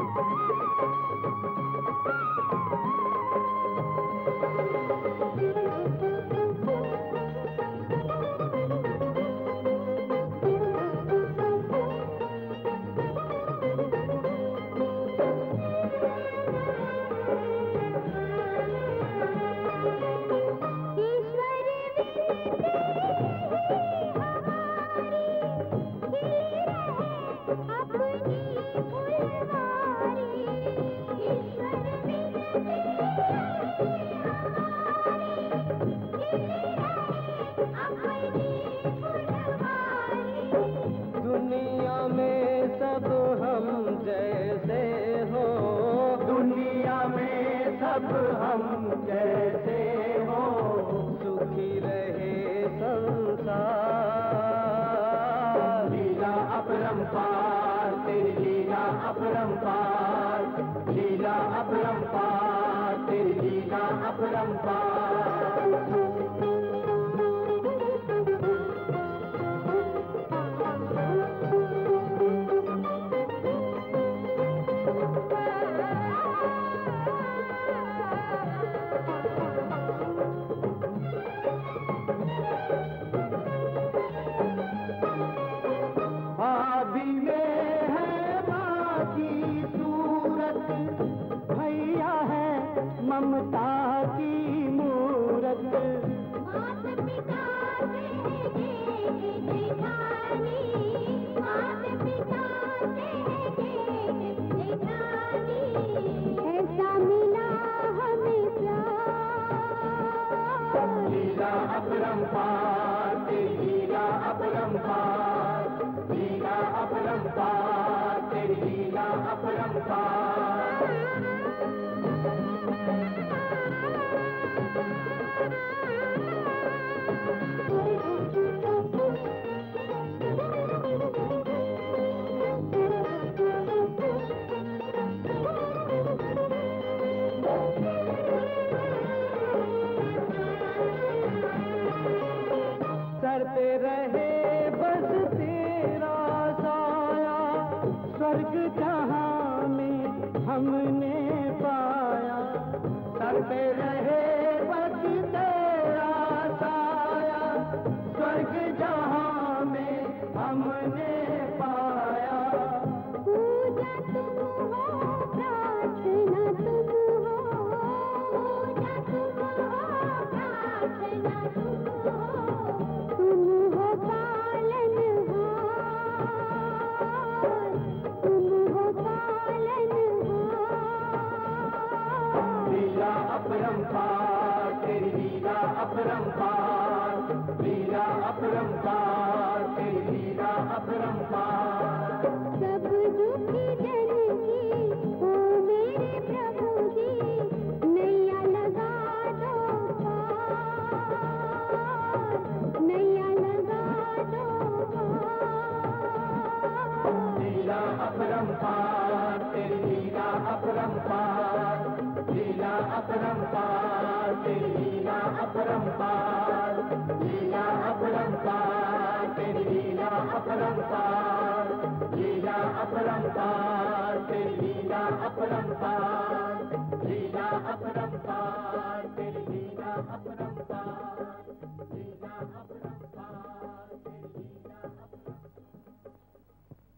Thank you.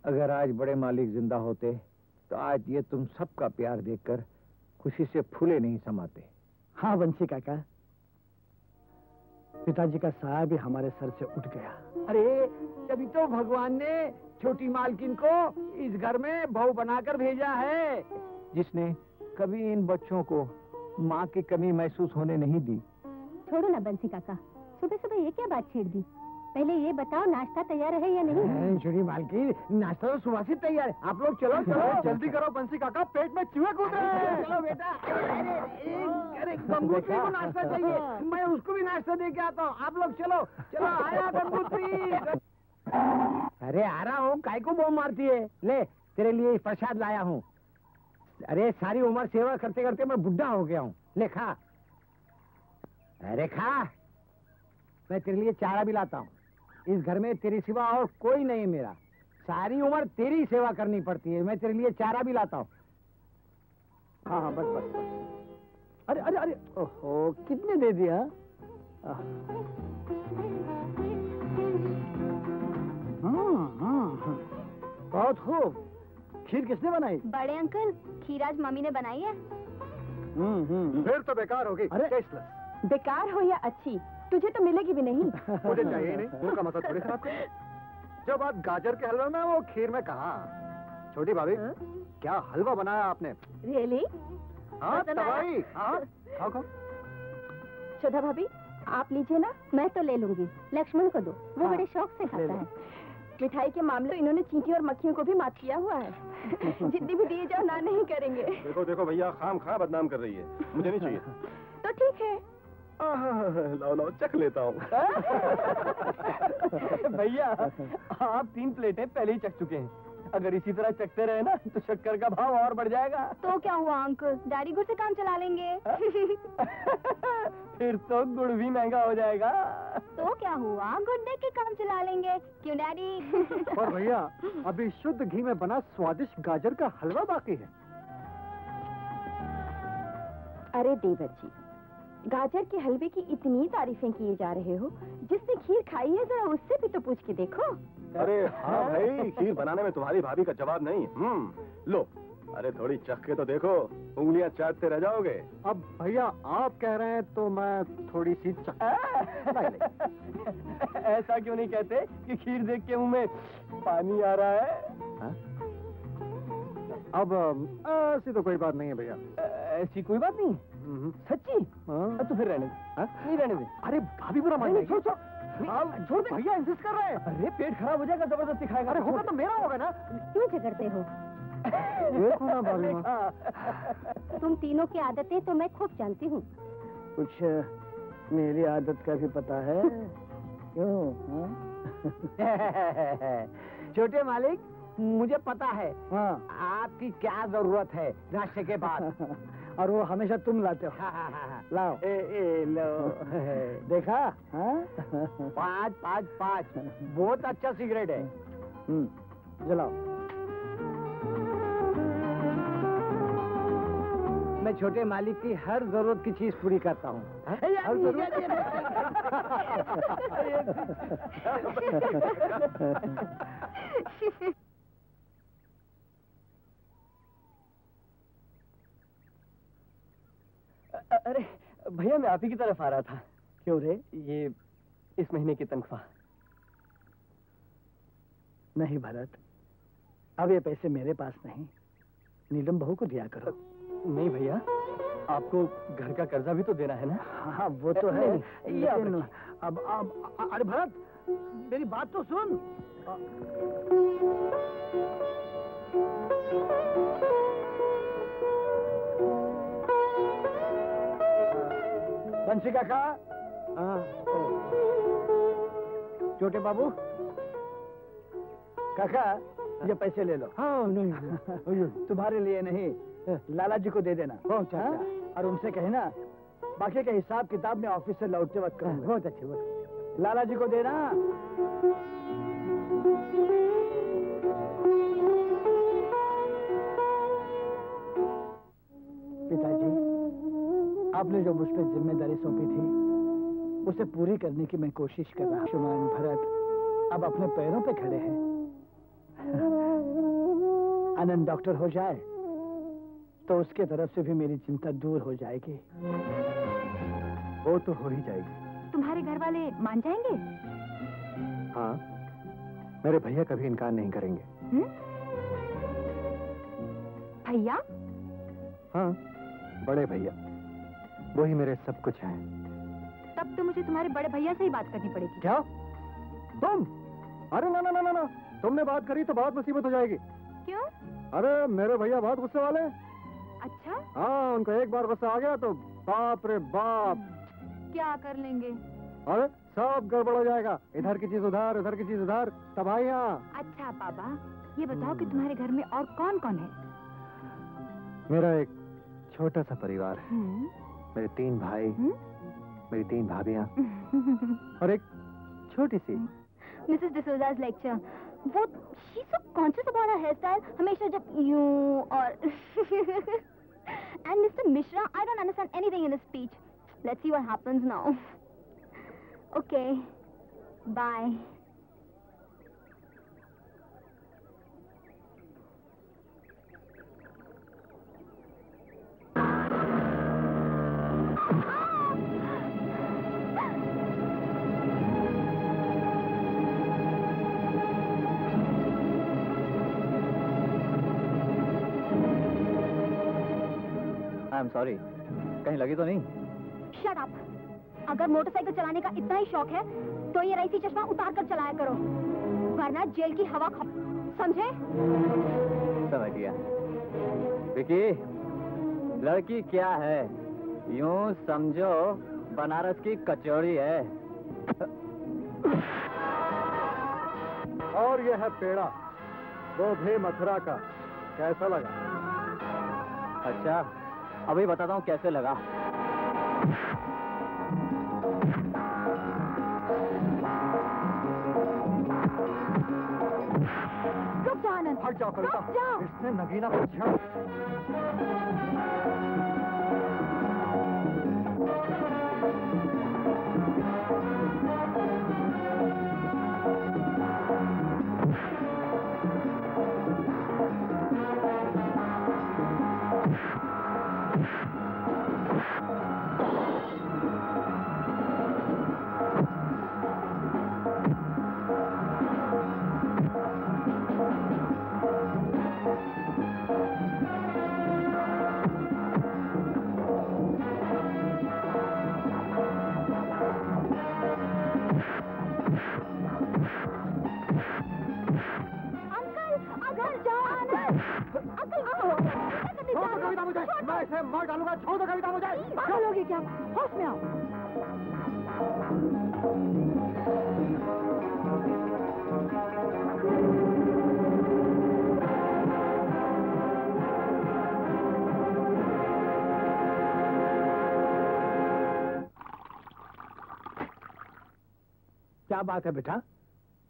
अगर आज बड़े मालिक ज़िंदा होते तो आज ये तुम सबका प्यार देखकर खुशी से फूले नहीं समाते। हाँ वंशी काका। पिताजी का साया भी हमारे सर से उठ गया। अरे तभी तो भगवान ने छोटी मालकिन को इस घर में बहू बनाकर भेजा है। जिसने कभी इन बच्चों को माँ की कमी महसूस होने नहीं दी। छोड़ो ना बंसी काका। सुबह सुबह ये क्या बात छेड़ दी? पहले ये बताओ नाश्ता तैयार है या नहीं? छोटी मालकिन नाश्ता तो सुबह से तैयार है। आप लोग चलो चलो जल्दी करो बंसी काका पेट में चूहे कूद रहे हैं। चलो बेटा। अरे अरे को नाश्ता चाहिए। मैं उसको भी नाश्ता दे के आता हूँ। आप लोग चलो चलो आया गंगूत्री अरे आ रहा हूँ काय को बम मारती है? ले तेरे लिए प्रसाद लाया हूँ। अरे सारी उम्र सेवा करते करते मैं बुढ़ा हो गया हूँ। ले खा। अरे खा। मैं तेरे लिए चारा भी लाता हूँ। इस घर में तेरी सिवा और कोई नहीं है मेरा। सारी उम्र तेरी सेवा करनी पड़ती है। मैं तेरे लिए चारा भी लाता हूँ। हाँ हाँ बस बस बस। अरे अरे अरे ओहो कितने दे दिया। हम्म, हम्म, हम्म। बहुत खूब। खीर किसने बनाई? बड़े अंकल खीर आज मम्मी ने बनाई है। हम्म, हम्म। फिर तो बेकार होगी। अरे बेकार हो या अच्छी? तुझे तो मिलेगी भी नहीं। मुझे चाहिए ही नहीं। मुँह का मसला थोड़ी सा जो बात गाजर के हलवे में वो खीर में कहा। छोटी भाभी क्या हलवा बनाया आपने? रियली हाँ? तबाही हाँ? खाओ खाओ। सुधा भाभी आप लीजिए ना मैं तो ले लूँगी। लक्ष्मण को दो। वो हाँ, बड़े शौक से खाता है। मिठाई के मामले इन्होंने चींटी और मक्खियों को भी मात किया हुआ है। जितनी भी दिए जाओ ना नहीं करेंगे। देखो देखो भैया खाम खा बदनाम कर रही है। मुझे नहीं चाहिए। तो ठीक है। लाओ लाओ चख लेता हूँ। भैया आप तीन प्लेटें पहले ही चख चुके हैं। अगर इसी तरह चखते रहे ना तो शक्कर का भाव और बढ़ जाएगा। तो क्या हुआ अंकल? डैडी गुड़ से काम चला लेंगे। फिर तो गुड़ भी महँगा हो जाएगा। तो क्या हुआ? गुड्डे के काम चला लेंगे। क्यों डैडी? और भैया अभी शुद्ध घी में बना स्वादिष्ट गाजर का हलवा बाकी है। अरे देवर जी गाजर के हलवे की इतनी तारीफें किए जा रहे हो। जिसने खीर खाई है जरा उससे भी तो पूछ के देखो। अरे हाँ भाई खीर बनाने में तुम्हारी भाभी का जवाब नहीं। हम्म लो। अरे थोड़ी चख के तो देखो उंगलियाँ चाटते रह जाओगे। अब भैया आप कह रहे हैं तो मैं थोड़ी सी चख ऐसा क्यों नहीं कहते कि खीर देख के मुँह में पानी आ रहा है? हा? अब ऐसी तो कोई बात नहीं है भैया। ऐसी कोई बात नहीं सच्ची? हाँ। तो फिर रहने दे। हाँ? नहीं रहने दे। अरे भाभी बुरा मान छोड़, छोड़। छोड़ दे। भैया इंसिस्ट कर रहे हैं। अरे पेट खराब हो जाएगा ज़बरदस्ती खाएगा। अरे होगा तो मेरा होगा ना। क्यों झगड़ते हो? देखो ना भाभी तुम तीनों की आदतें तो मैं खूब जानती हूँ। कुछ मेरी आदत का भी पता है। क्यों? हाँ? छोटे मालिक मुझे पता है। हाँ। आपकी क्या ज़रूरत है नाश्ते के बाद? और वो हमेशा तुम लाते हो हाँ, हाँ, हाँ, हाँ। लाओ ए, ए, लो देखा हाँ पाँच पाँच पाँच बहुत अच्छा सिगरेट है हम्म, जलाओ मैं छोटे मालिक की हर ज़रूरत की चीज़ पूरी करता हूँ हर अ- अरे भैया मैं आप ही की तरफ़ आ रहा था। क्यों रे? ये इस महीने की तनख्वाह। नहीं भरत अब ये पैसे मेरे पास नहीं। नीलम बहू को दिया करो। नहीं भैया आपको घर का कर्जा भी तो देना है ना? हाँ वो तो है लेकिन अब अब अरे भरत मेरी बात तो सुन। बंसी काका हाँ छोटे बाबू काका ये पैसे ले लो। हाँ नहीं तुम्हारे लिए नहीं लाला जी को दे देना। हाँ? और उनसे कहना बाकी का हिसाब किताब में ऑफ़िस से लौटते वक्त बहुत अच्छे बहुत लाला जी को देना। आपने जो मुझ पर ज़िम्मेदारी सौंपी थी उसे पूरी करने की मैं कोशिश कर रहा शुमान भरत अब अपने पैरों पे खड़े हैं। आनंद डॉक्टर हो जाए तो उसके तरफ़ से भी मेरी चिंता दूर हो जाएगी। वो तो हो ही जाएगी। तुम्हारे घर वाले मान जाएँगे? हाँ मेरे भैया कभी इनकार नहीं करेंगे। हम्म? भैया? हाँ बड़े भैया। वही मेरे सब कुछ हैं। तब तो मुझे तुम्हारे बड़े भैया से ही बात करनी पड़ेगी। क्या? तुम? अरे ना ना ना ना ना। तुमने बात करी तो बहुत मुसीबत हो जाएगी। क्यों? अरे मेरे भैया बहुत गुस्से वाले अच्छा? हाँ उनको एक बार गुस्सा आ गया तो बाप रे बाप। क्या कर लेंगे? अरे सब गड़बड़ हो जाएगा। इधर की चीज़ उधर उधर की चीज़ उधर। तबाहियाँ अच्छा पापा ये बताओ कि तुम्हारे घर में और कौन कौन है? मेरा एक छोटा सा परिवार है। हम्म, मेरे तीन भाई हम्म? मेरी तीन भाभियाँ। और एक छोटी सी। मिसेस डिसोजा's लेक्चर वो she so conscious about her hair style हमेशा जब यूँ और and Mr Mishra I don't understand anything in this speech let's see what happens now okay bye sorry कहीं लगी तो नहीं? शट अप अगर मोटरसाइकिल चलाने का इतना ही शौक है तो ये रईसी चश्मा उतार कर चलाया करो। वरना जेल की हवा खप समझे? समझ गया। विकी लड़की क्या है? यूँ समझो बनारस की कचौड़ी है। और यह है पेड़ा वो भी मथुरा का। कैसा लगा? अच्छा। अभी बताता हूँ कैसे लगा। रुक हट जाओ कविता। जाओ। इसने नगीना को क्या बात है बेटा?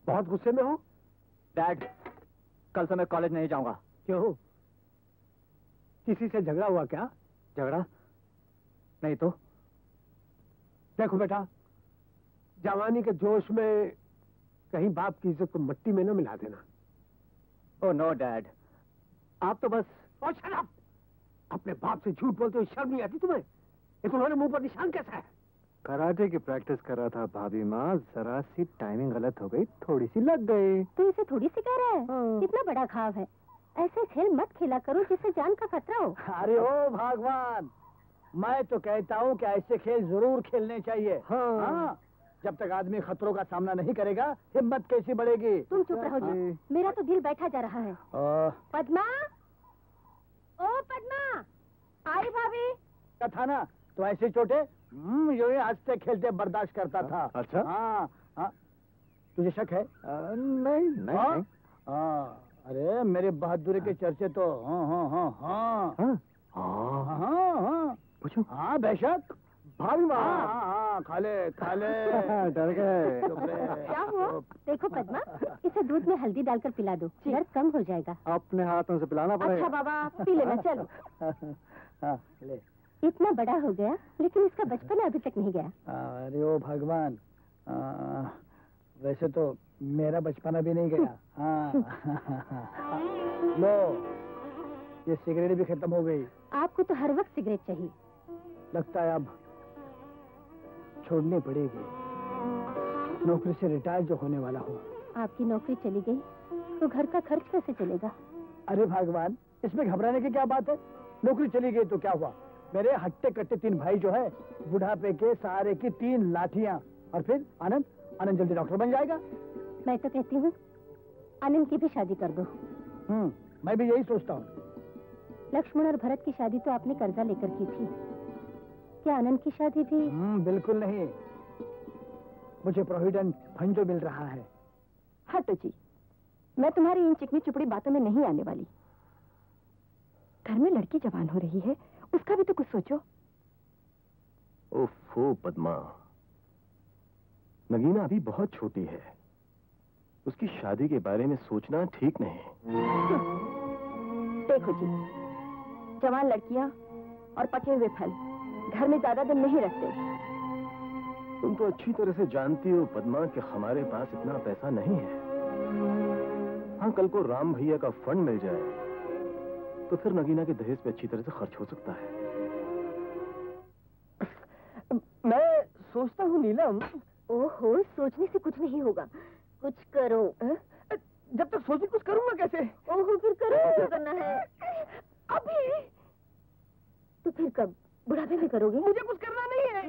बहुत गुस्से में हो? डैड कल से मैं कॉलेज नहीं जाऊँगा। क्यों? किसी से झगड़ा हुआ क्या? झगड़ा? नहीं तो। देखो बेटा जवानी के जोश में कहीं बाप की इज़्ज़त को मट्टी में न मिला देना। ओ नो डैड आप तो बस शराब अपने बाप से झूठ बोलते हुए शर्म नहीं आती तुम्हें? ये तुम्हारे मुँह पर निशान कैसा है? कराटे की प्रैक्टिस कर रहा था भाभी माँ जरा सी टाइमिंग गलत हो गई थोड़ी सी लग गई। तू इसे थोड़ी सी कह रहा है? इतना बड़ा घाव है। ऐसे खेल मत खेला करो जिससे जान का खतरा हो। अरे ओ भगवान! मैं तो कहता हूँ कि ऐसे खेल ज़रूर खेलने चाहिए। हाँ। हाँ। जब तक आदमी खतरों का सामना नहीं करेगा हिम्मत कैसी बढ़ेगी? तुम चुप रहो जी। मेरा तो दिल बैठा जा रहा है। आ, पद्मा! ओ पद्मा! आई भाभी! क्या था ना? तो ऐसे चोटे हम्म, यूँ ही हँसते खेलते बर्दाश्त करता था। अच्छा? हाँ हाँ। तुझे शक है? आ, नहीं नहीं, हाँ? नहीं। हाँ अरे मेरे बहादुरी के चर्चे तो हाँ हाँ हाँ हाँ। हाँ? हाँ। हाँ हाँ। पूछो। हाँ बेशक। भाभी माँ। हाँ हाँ हाँ खाले खाले डर गए। क्या हुआ? देखो पद्मा इसे दूध में हल्दी डालकर पिला दो। दर्द कम हो जाएगा। अपने हाथों से पिलाना पड़ेगा। अच्छा बाबा पी लेना चलो। हाँ ले। इतना बड़ा हो गया लेकिन इसका बचपन अभी तक नहीं गया। अरे ओ भगवान आ, वैसे तो मेरा बचपन अभी नहीं गया। हाँ। लो ये सिगरेट भी खत्म हो गई। आपको तो हर वक्त सिगरेट चाहिए। लगता है अब छोड़नी पड़ेगी। नौकरी से रिटायर जो होने वाला हूँ। आपकी नौकरी चली गई तो घर का खर्च कैसे चलेगा? अरे भगवान इसमें घबराने की क्या बात है? नौकरी चली गई तो क्या हुआ? मेरे हट्टे कट्टे तीन भाई जो है बुढ़ापे के सहारे की तीन लाठियाँ। और फिर आनंद आनंद जल्दी डॉक्टर बन जाएगा। मैं तो कहती हूँ आनंद की भी शादी कर दो। हम्म मैं भी यही सोचता हूँ। लक्ष्मण और भरत की शादी तो आपने कर्जा लेकर की थी। क्या आनंद की शादी भी? हम्म बिल्कुल नहीं। मुझे प्रोविडेंट फंड जो मिल रहा है। हटो जी मैं तुम्हारी इन चिकनी चुपड़ी बातों में नहीं आने वाली। घर में लड़की जवान हो रही है उसका भी तो कुछ सोचो। ओफो पद्मा। नगीना अभी बहुत छोटी है। उसकी शादी के बारे में सोचना ठीक नहीं। देखो जी जवान लड़कियाँ और पके हुए फल घर में ज़्यादा दिन नहीं रखते। तुम तो अच्छी तरह से जानती हो पद्मा कि हमारे पास इतना पैसा नहीं है। हाँ कल को राम भैया का फंड मिल जाए। तो फिर नगीना के दहेज पे अच्छी तरह से खर्च हो सकता है। मैं सोचता हूँ नीलम। ओहो सोचने से कुछ नहीं होगा। कुछ करो। है? जब तक सोची कुछ करूँगा कैसे? ओहो फिर करो क्या करना है? अभी। तो फिर कब? बुढ़ापे में करोगे? मुझे कुछ करना नहीं है।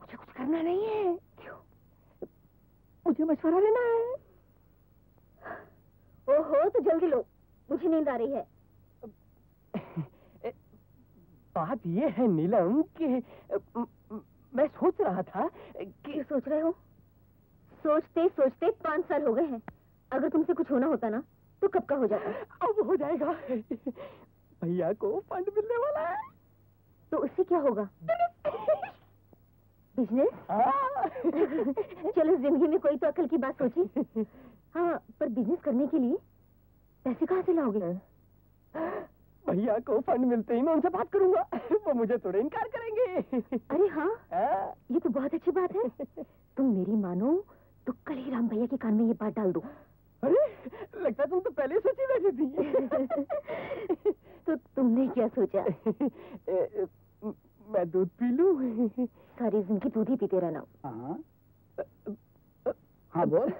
मुझे कुछ करना नहीं है। क्यों? मुझे मशवरा लेना है। ओहो तो जल्दी लो। मुझे नींद आ रही है। बात ये है नीलम कि म- सोच रहा था कि क्या सोच रहे हो? सोचते सोचते पाँच साल हो गए हैं। अगर तुमसे कुछ होना होता ना तो कब का हो जाता? अब हो जाएगा। भैया को फंड मिलने वाला है। तो उससे क्या होगा? बिज़नेस हाँ। चलो ज़िंदगी में कोई तो अकल की बात सोची। हाँ पर बिज़नेस करने के लिए पैसे कहाँ से लाओगे? भैया को फंड मिलते ही मैं उनसे बात करूँगा। वो मुझे थोड़े इनकार करेंगे। अरे हाँ हाँ। ये तो बहुत अच्छी बात है। तुम मेरी मानो तो कल ही राम भैया के कान में ये बात डाल दो। अरे लगता तुम तो पहले सोची बैठी थी। तो तुमने क्या सोचा? मैं दूध पी लू? सारी ज़िंदगी दूध ही पीते रहना। हाँ। हाँ बोल।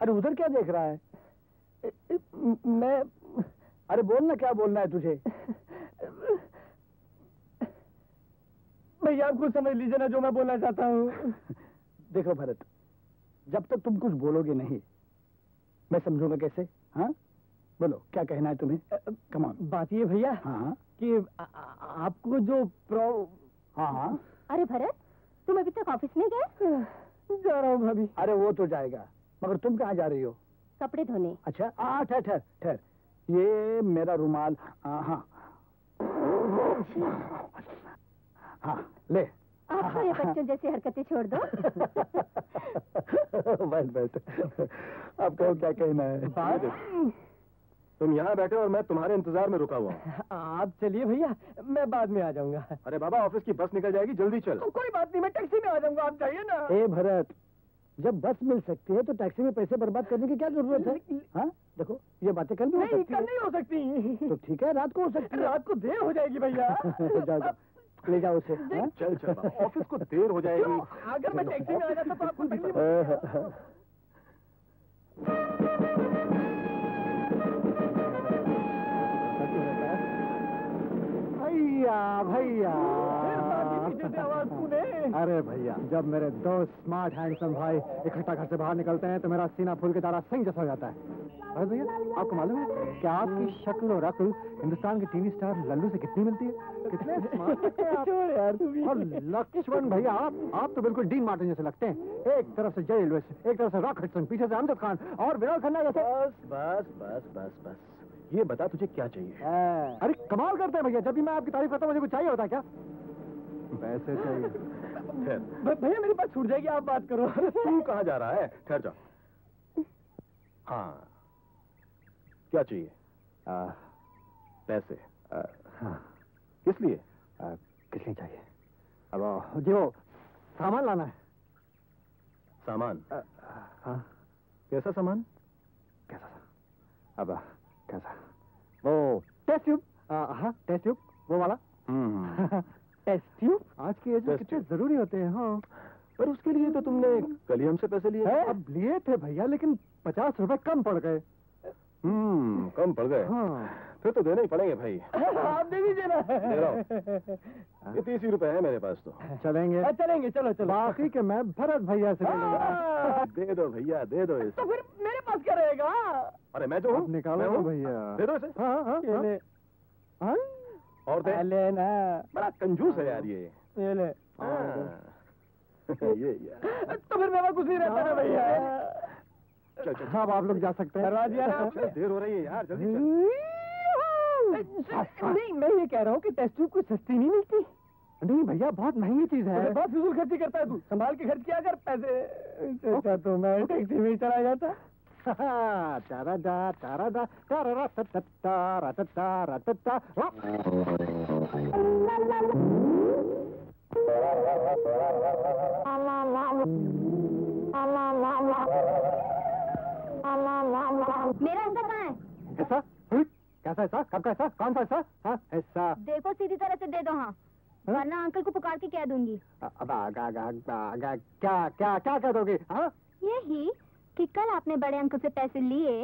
अरे उधर क्या देख रहा है? म- अरे बोल ना क्या बोलना है तुझे? भैया आप खुद समझ लीजिए ना जो मैं बोलना चाहता हूँ। देखो भरत जब तक तुम कुछ बोलोगे नहीं मैं समझूँगा कैसे? हाँ? बोलो क्या कहना है तुम्हें? कम ऑन बात ये भैया हाँ हाँ। कि आ- आ- आपको जो प्रॉ हाँ हाँ। अरे भरत तुम अभी तक ऑफ़िस नहीं गए? जा रहा हूँ भाभी। अरे वो तो जाएगा मगर तुम कहाँ जा रही हो? कपड़े धोने। अच्छा हाँ ठहर ठहर ठहर। ये मेरा रुमाल हाँ। हाँ ले। आप तो ये बच्चों जैसी हरकतें छोड़ दो। बैठ बैठ। अब कहो क्या कहना है? बात तुम यहाँ बैठे और मैं तुम्हारे इंतज़ार में रुका हुआ आप चलिए भैया मैं बाद में आ जाऊँगा। अरे बाबा ऑफ़िस की बस निकल जाएगी जल्दी चल। कोई बात नहीं मैं टैक्सी में आ जाऊँगा आप जाइए ना। ए भरत। जब बस मिल सकती है तो टैक्सी में पैसे बर्बाद करने की क्या ज़रूरत है? हाँ? देखो ये बातें कल भी हो नहीं सकती कल नहीं हो सकती। तो ठीक है रात को हो सकती है। रात को देर हो जाएगी भैया। जाओ जाओ। ले जाओ उसे हाँ? चल चल ऑफ़िस को देर हो जाएगी। अगर मैं टैक्सी में आ जाता तो आपको भैया भैया। आवाज़ तूने अरे भैया जब मेरे दो स्मार्ट हैंडसम भाई इकट्ठा घर से बाहर निकलते हैं तो मेरा सीना फूल के तारा सिंह जैसा हो जाता है। अरे भैया आपको मालूम है कि आपकी शक्ल और अक्ल हिंदुस्तान के टीवी स्टार लल्लू से कितनी मिलती है? कितने और लक्ष्मण भैया आप आप तो बिल्कुल डीन मार्टिन जैसे लगते हैं। एक तरफ़ से जय लुइस एक तरफ़ से रॉक हडसन पीछे से अमजद खान और विनोद खन्ना जैसे बस बस बस बस बस। ये बता तुझे क्या चाहिए? अरे कमाल करते हैं भैया जब भी मैं आपकी तारीफ़ करता हूँ मुझे कुछ चाहिए होता है क्या? पैसे चाहिए। ठहर भैया मेरी बात छूट जाएगी आप बात करो। तू कहाँ जा रहा है? ठहर जा हाँ। क्या चाहिए? आ, पैसे। आ, हाँ। किस लिए? आ, किस लिए चाहिए? अब जी वो सामान लाना है। सामान? आ, हाँ। कैसा सामान? कैसा था अब कैसा? वो टेस्ट ट्यूब? हाँ टेस्ट ट्यूब वो वाला। हम्म। टेस्ट ट्यूब आज की एज में कितने ज़रूरी होते हैं हाँ। पर उसके लिए तो तुमने कल ही हमसे पैसे लिए। है, अब लिए थे भैया लेकिन पचास रुपए कम पड़ गए। हम्म कम पड़ गए। हाँ। फिर तो देने ही पड़ेंगे भाई। आप दे दीजिए ना दे रहा हूँ। ये तीस ही रुपए है मेरे पास तो। चलेंगे। हाँ, चलेंगे चलो चलो। बाकी के मैं भरत भैया से ले हाँ, दे दो भैया दे दो इसे। तो फिर मेरे पास क्या रहेगा? अरे मैं जो हूँ निकालो हूँ। भैया। दे दो इसे। हाँ हाँ? हाँ। ले हाँ? और दे लेना बड़ा कंजूस है यार ये। ये ले। हाँ। ये यार तो फिर मेरा कुछ नहीं रहता ना भैया। चल चल। अब आप लोग जा सकते हैं। ना आपने? चल, देर हो रही है यार जल्दी चल। नहीं मैं ये कह रहा हूँ कि टेस्ट ट्यूब कोई सस्ती नहीं मिलती। नहीं भैया बहुत महँगी चीज़ है। बहुत फिजूल खर्ची करता है तू। संभाल के खर्च किया कर पैसे। अच्छा तो मैं टैक्सी में ही चला जाता। मेरा हिस्सा कहाँ है? ऐसा? कैसा ऐसा कब कैसा कौन सा ऐसा हाँ ऐसा देखो सीधी तरह से दे दो हाँ। वरना अंकल को पुकार के कह दूँगी। अब आगा आगा आगा। क्या क्या क्या कह दोगे? हाँ? यही कि कल आपने बड़े अंकल से पैसे लिए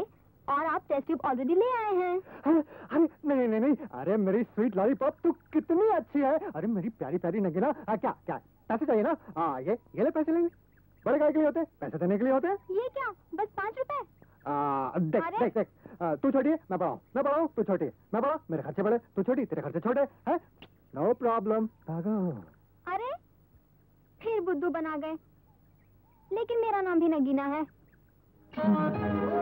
और आप टेस्ट ट्यूब ऑलरेडी ले आए हैं। अरे नहीं नहीं नहीं अरे मेरी स्वीट लॉलीपॉप तू कितनी अच्छी है। अरे मेरी प्यारी प्यारी नगीना आ, क्या क्या पैसे चाहिए ना? हाँ ये ये ले पैसे लेंगे। बड़े काय के लिए होते पैसे देने के लिए होते ये क्या बस पाँच रुपए? देख देख देख तू छोटी मैं हूँ। मैं हूँ तू छोटी मैं बड़ा मेरे खर्चे बड़े तू छोटी तेरे खर्चे छोटे हैं? नो प्रॉब्लम भागो अरे फिर बुद्धू बना गए। लेकिन मेरा नाम भी नगीना है। गुरु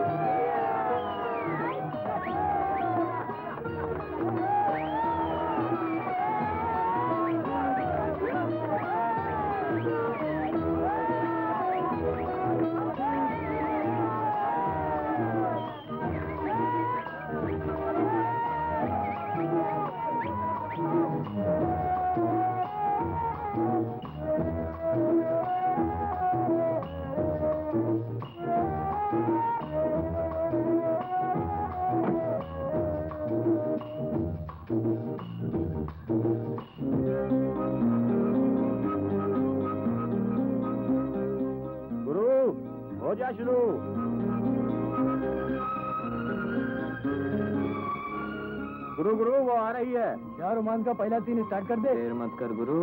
रही है। यार रोमान का पहला सीन स्टार्ट कर दे। देर मत कर गुरु।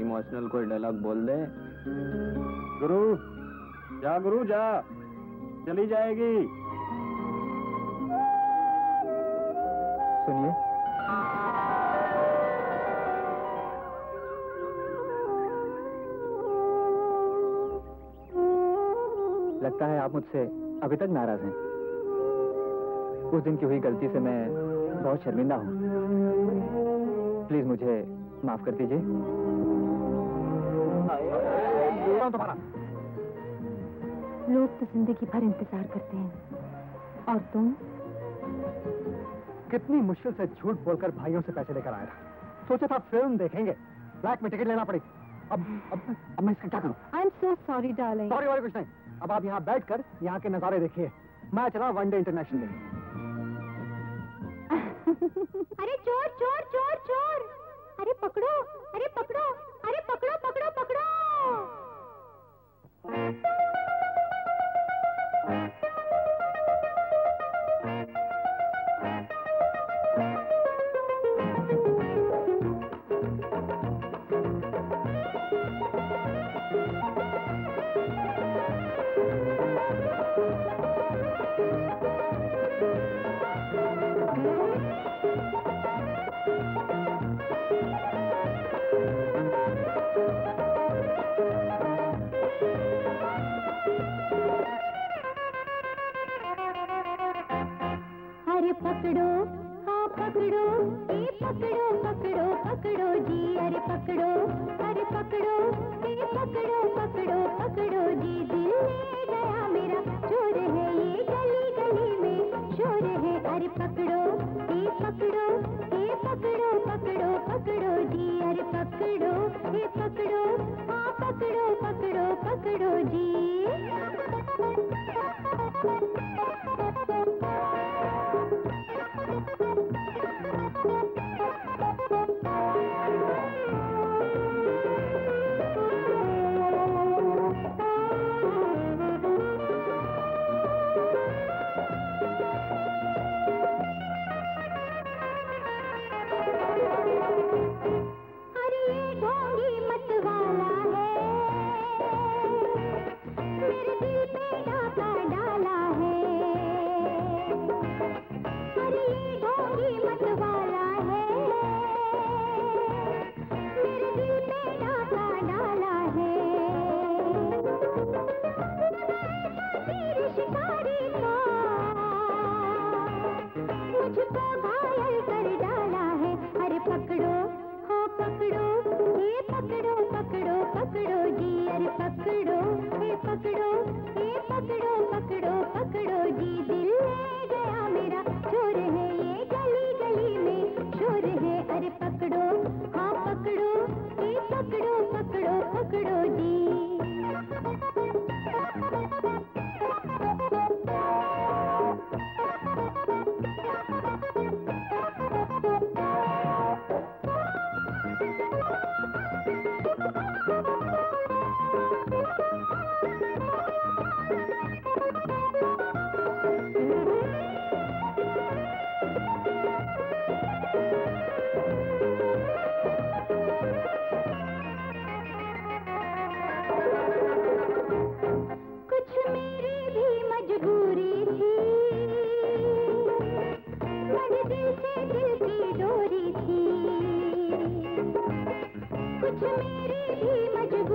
इमोशनल कोई डायलॉग बोल दे। गुरु जा गुरु जा। चली जाएगी। सुनिए। लगता है आप मुझसे अभी तक नाराज़ हैं। उस दिन की हुई गलती से मैं बहुत शर्मिंदा हूँ। प्लीज़ मुझे माफ़ कर दीजिए। तुम्हारा? लोग तो ज़िंदगी भर इंतज़ार करते हैं। और तुम? कितनी मुश्किल से झूठ बोलकर भाइयों से पैसे लेकर आया था। सोचा था फ़िल्म देखेंगे। ब्लैक में टिकट लेना पड़ी। अब अब अब मैं इसका क्या करूँ? I am so sorry darling sorry वारी कुछ नहीं। अब आप यहाँ बैठकर यहाँ के नज़ारे देखिए। मैं चला वनडे इंटरनेशनल अरे चोर चोर चोर चोर। अरे पकड़ो अरे पकड़ो अरे पकड़ो पकड़ो पकड़ो। पकड़ो हाँ पकड़ो ये पकड़ो पकड़ो पकड़ो, जी, अरे पकड़ो अरे पकड़ो ये पकड़ो पकड़ो पकड़ो, जी, दिल ले गया मेरा, चोर कुछ मेरी भी मजबूरी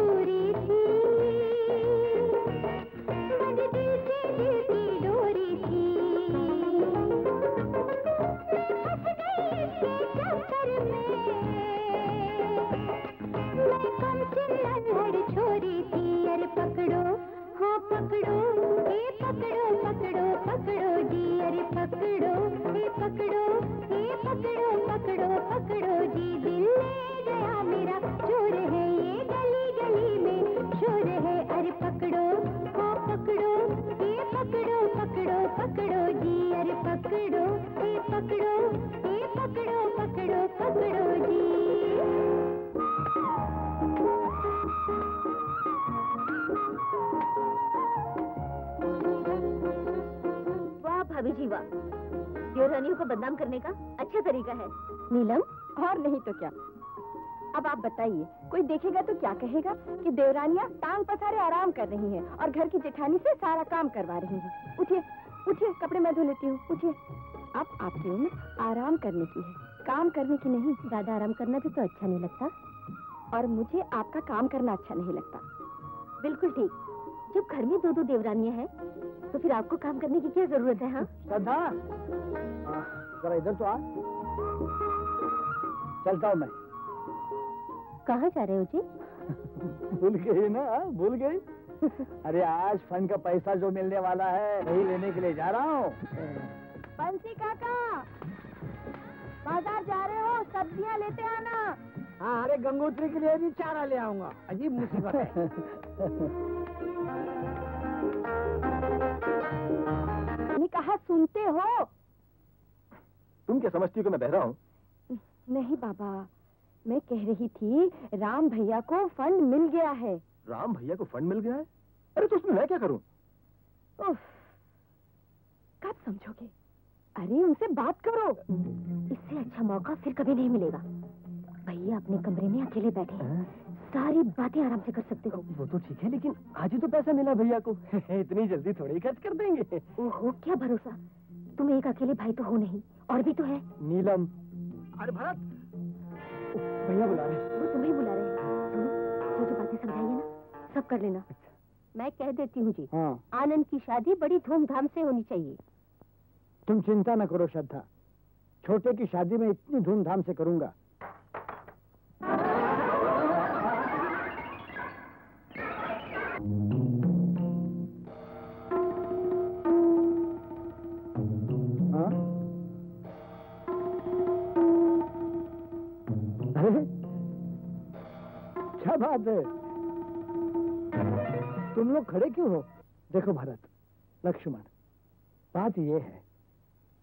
बदनाम करने का अच्छा तरीका है। नीलम? और नहीं तो क्या? अब आप बताइए, कोई देखेगा तो क्या कहेगा कि देवरानियाँ टांग पसारे आराम कर रही हैं और घर की जेठानी से सारा काम करवा रही हैं। उठिए उठिए, कपड़े मैं धो लेती हूँ। उठिए। अब आपकी उम्र आराम करने की है। काम करने की नहीं, ज़्यादा आराम करना भी तो अच्छा नहीं लगता। और मुझे आपका काम करना अच्छा नहीं लगता। बिल्कुल ठीक। जब घर में दो दो देवरानियाँ हैं तो फिर आपको काम करने की क्या ज़रूरत है हाँ? श्रद्धा जरा इधर तो आ। चलता हूँ मैं। कहाँ जा रहे हो जी? भूल गई ना हाँ, भूल गई। अरे आज फंड का पैसा जो मिलने वाला है वही लेने के लिए जा रहा हूँ। बंसी काका बाज़ार जा रहे हो सब्ज़ियाँ लेते आना। हाँ अरे गंगोत्री के लिए भी चारा ले आऊँगा। अजीब मुसीबत है। कहा सुनते हो? तुम क्या समझती हो कि मैं बहरा हूँ? नहीं बाबा मैं कह रही थी राम भैया को फंड मिल गया है। राम भैया को फंड मिल गया है? अरे तो उसमें मैं क्या करूँ? कब समझोगे? अरे उनसे बात करो। इससे अच्छा मौका फिर कभी नहीं मिलेगा। भैया अपने कमरे में अकेले बैठे हैं। सारी बातें आराम से कर सकते हो। वो तो ठीक है लेकिन आज ही तो पैसा मिला भैया को। इतनी जल्दी थोड़ी खर्च कर देंगे। ओहो क्या भरोसा? तुम एक अकेले भाई तो हो नहीं और भी तो है। नीलम। अरे भरत! भैया बुला रहे वो तुम्हें बुला रहे हैं। जो जो बातें समझाई है ना सब कर लेना। मैं कह देती हूँ जी हाँ। आनंद की शादी बड़ी धूमधाम से होनी चाहिए। तुम चिंता न करो श्रद्धा। छोटे की शादी में इतनी धूमधाम से करूँगा। बात है? तुम लोग खड़े क्यों हो? देखो भरत लक्ष्मण बात यह है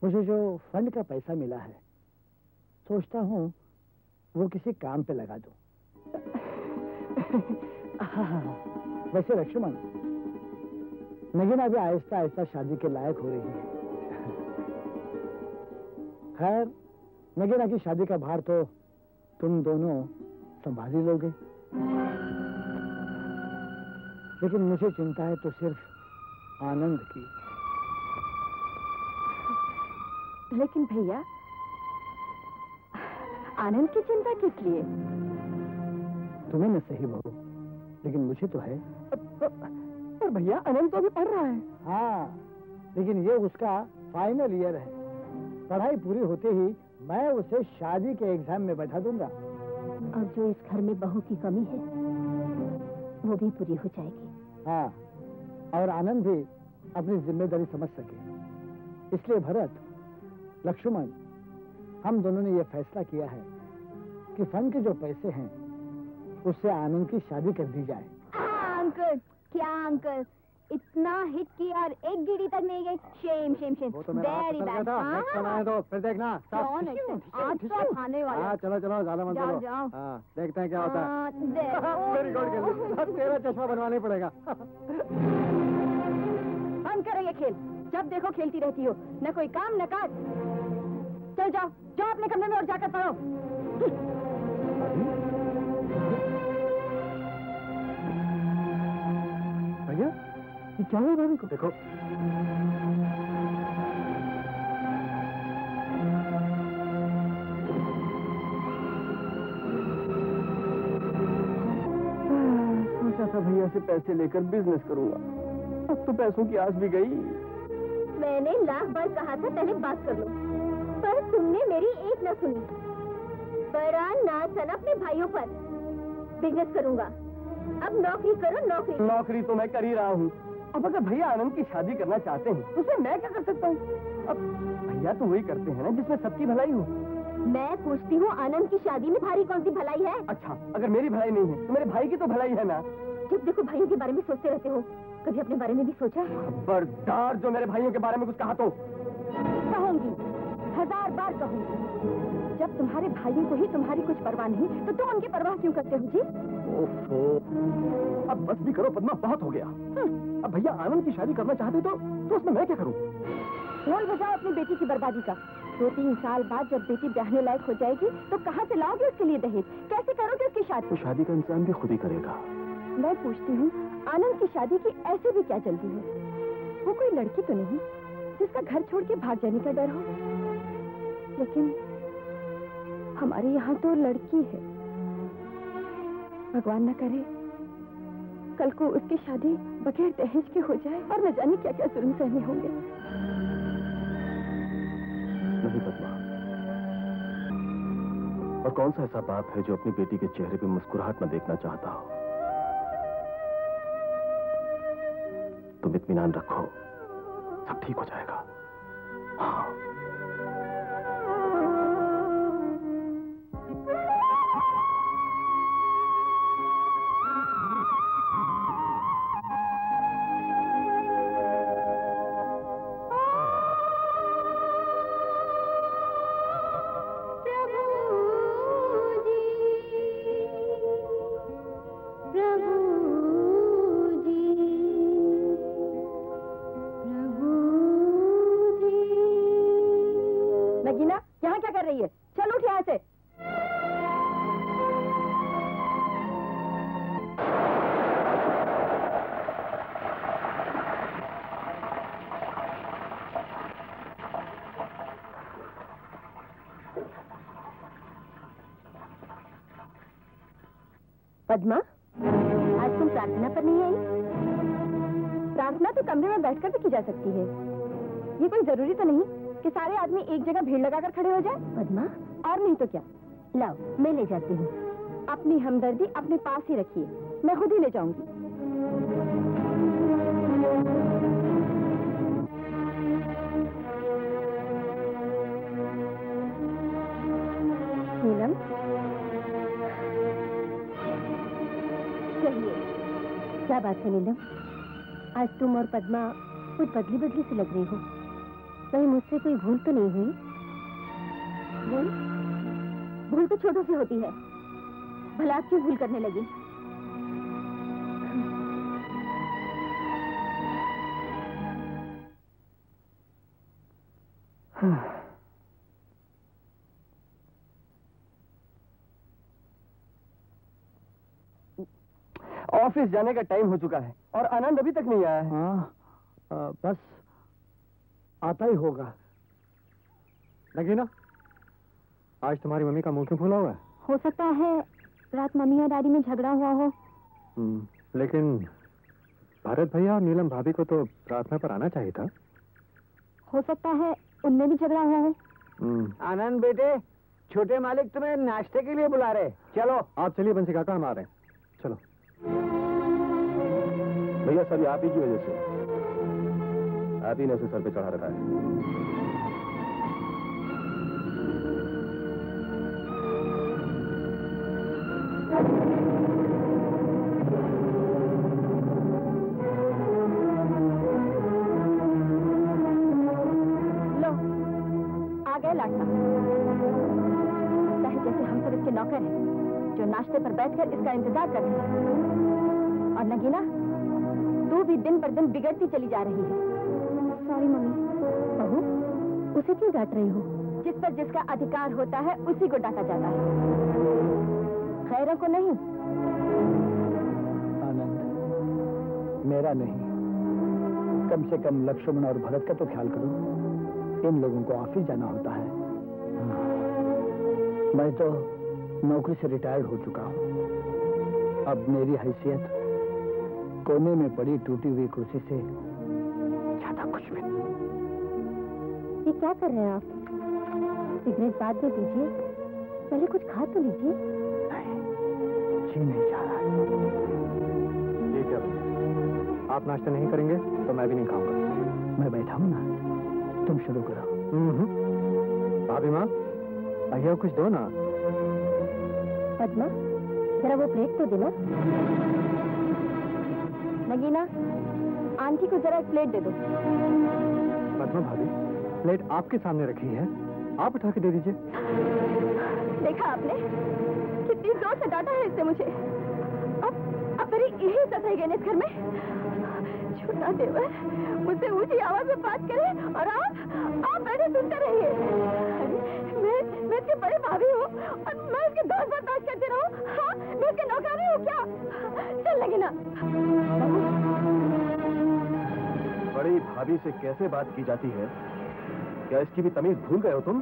मुझे जो फंड का पैसा मिला है सोचता हूँ वो किसी काम पे लगा दो। वैसे लक्ष्मण नगीना भी आहिस्ता आहिस्ता शादी के लायक हो रही है। खैर नगीना की शादी का भार तो तुम दोनों संभाल ही लोगे। लेकिन मुझे चिंता है तो सिर्फ़ आनंद की। लेकिन भैया आनंद की चिंता किस लिए? तुम्हें न सही बहू लेकिन मुझे तो है। पर भैया आनंद तो अभी पढ़ रहा है। हाँ लेकिन ये उसका फाइनल ईयर है। पढ़ाई पूरी होते ही मैं उसे शादी के एग्ज़ाम में बैठा दूँगा। अब जो इस घर में बहू की कमी है वो भी पूरी हो जाएगी। हाँ और आनंद भी अपनी ज़िम्मेदारी समझ सके। इसलिए भरत लक्ष्मण हम दोनों ने यह फैसला किया है कि फन के जो पैसे हैं उससे आनंद की शादी कर दी जाए। अंकल क्या अंकल? इतना हिट किया और एक गिड़ी तक नहीं गई shame shame shame very bad बनाए तो फिर देखना। कौन है आज तो खाने वाला। हाँ चलो चलो ज़्यादा मत जाओ, बोलो। जाओ। हाँ देखते हैं क्या होता है। हाँ। वेरी गुड तेरा चश्मा बनवाना ही पड़ेगा। बंद करो ये खेल। जब देखो खेलती रहती हो। न कोई काम न काज। चल जाओ। जाओ अपने कमरे में और जाकर पढ़ो। क्या हुआ भाभी को? देखो। सोचा था भैया से पैसे लेकर बिज़नेस करूँगा। अब तो पैसों की आस भी गई। मैंने लाख बार कहा था पहले बात कर लो। पर तुमने मेरी एक न सुनी। बड़ा नाचन अपने भाइयों पर। बिज़नेस करूँगा। अब नौकरी करो नौकरी। नौकरी तो मैं कर ही रहा हूँ। अब अगर भैया आनंद की शादी करना चाहते हैं तो उसमें मैं क्या कर सकता हूँ? अब भैया तो वही करते हैं ना जिसमें सबकी भलाई हो। मैं पूछती हूँ आनंद की शादी में भारी कौन सी भलाई है? अच्छा अगर मेरी भलाई नहीं है तो मेरे भाई की तो भलाई है ना? जब देखो भाइयों के बारे में सोचते रहते हो कभी अपने बारे में भी सोचा? खबरदार जो मेरे भाइयों के बारे में कुछ कहा तो। कहूँगी। हज़ार बार कहूँगी जब तुम्हारे भाइयों को ही तुम्हारी कुछ परवाह नहीं तो तुम उनकी परवाह क्यों करते हो जी? ओफो अब बस भी करो पद्मा बहुत हो गया। अब भैया आनंद की शादी करना चाहते तो तो उसमें मैं क्या करूँ? ढोल बजाओ अपनी बेटी की बर्बादी का। दो तीन साल बाद जब बेटी ब्याहने लायक हो जाएगी तो कहाँ से लाओगे उसके लिए दहेज? कैसे करोगे उसकी शादी? तो शादी का इंसान भी खुद ही करेगा। मैं पूछती हूँ आनंद की शादी की ऐसे भी क्या जल्दी है? वो कोई लड़की तो नहीं जिसका घर छोड़ के भाग जाने का डर हो। लेकिन हमारे यहाँ तो लड़की है। भगवान ना करे, कल को उसकी शादी बगैर दहेज के हो जाए और न जाने क्या क्या जुल्म सहने होंगे। नहीं और कौन सा ऐसा बाप है जो अपनी बेटी के चेहरे पे मुस्कुराहट न देखना चाहता हो? तुम इतमान रखो, सब ठीक हो जाएगा। हाँ। जा सकती है। ये कोई ज़रूरी तो नहीं कि सारे आदमी एक जगह भीड़ लगाकर खड़े हो जाए? पदमा? और नहीं तो क्या? लाओ मैं ले जाती हूँ। अपनी हमदर्दी अपने पास ही रखिए। मैं खुद ही ले जाऊँगी। नीलम? कहिए क्या बात है नीलम? आज तुम और पद्मा कुछ बदली बदली से लग रही हो। कहीं मुझसे कोई भूल तो नहीं हुई? भूल? भूल तो छोटों से होती है। भला आप क्यों भूल करने लगी? ऑफ़िस जाने का टाइम हो चुका है और आनंद अभी तक नहीं आया है। हाँ। बस आता ही होगा। नगीना आज तुम्हारी मम्मी का मुँह क्यों फूला हुआ है? हो सकता है रात मम्मी और डैडी में झगड़ा हुआ हो। हम्म, लेकिन भारत भैया और नीलम भाभी को तो प्रार्थना पर आना चाहिए था। हो सकता है उनमें भी झगड़ा हुआ हो। हम्म, आनंद बेटे छोटे मालिक तुम्हें नाश्ते के लिए बुला रहे चलो। आप चलिए बंसी काका हम आ रहे हैं। चलो। भैया सब आप ही की वजह से। आप ही ने उसे सर पे चढ़ा रखा है। नौकर हैं, जो नाश्ते पर बैठकर इसका इंतज़ार कर रहे हैं। और नगीना, तू भी दिन पर दिन बिगड़ती चली जा रही है। Sorry mummy. बहू उसे क्यों डांट रही हो? जिस पर जिसका अधिकार होता है उसी को डांटा जाता है। खैरों को नहीं। आनंद मेरा नहीं। कम से कम लक्ष्मण और भरत का तो ख्याल करो। इन लोगों को ऑफ़िस जाना होता है। मैं तो नौकरी से रिटायर्ड हो चुका हूँ। अब मेरी हैसियत कोने में पड़ी टूटी हुई कुर्सी से ज़्यादा कुछ भी ये क्या कर रहे हैं आप? सिगरेट बाद में दीजिए पहले कुछ खा तो लीजिए। जी नहीं जा रहा ये क्या आप नाश्ता नहीं करेंगे तो मैं भी नहीं खाऊँगा। मैं बैठा हूँ ना। तुम शुरू करो। हम्म, भाभी माँ भैया कुछ दो ना। पद्मा जरा वो प्लेट तो देना नगीना आंटी को जरा एक प्लेट दे दो। पद्मा भाभी प्लेट आपके सामने रखी है। आप उठा के दे दीजिए। देखा आपने? कितनी ज़ोर से डांटा है इससे मुझे। अब अब मेरी यही रह गई इस घर में। छोटा देवर मुझसे ऊँची आवाज़ में बात करे और आप आप बैठे सुनते रहिए। मैं मैं इसकी बड़ी भाभी हूँ और मैं इसके दौर बर्दाश्त करती रहूँ। हाँ मैं इसके नौकरानी हूँ क्या बड़ी भाभी से कैसे बात की जाती है? क्या इसकी भी तमीज भूल गए हो तुम?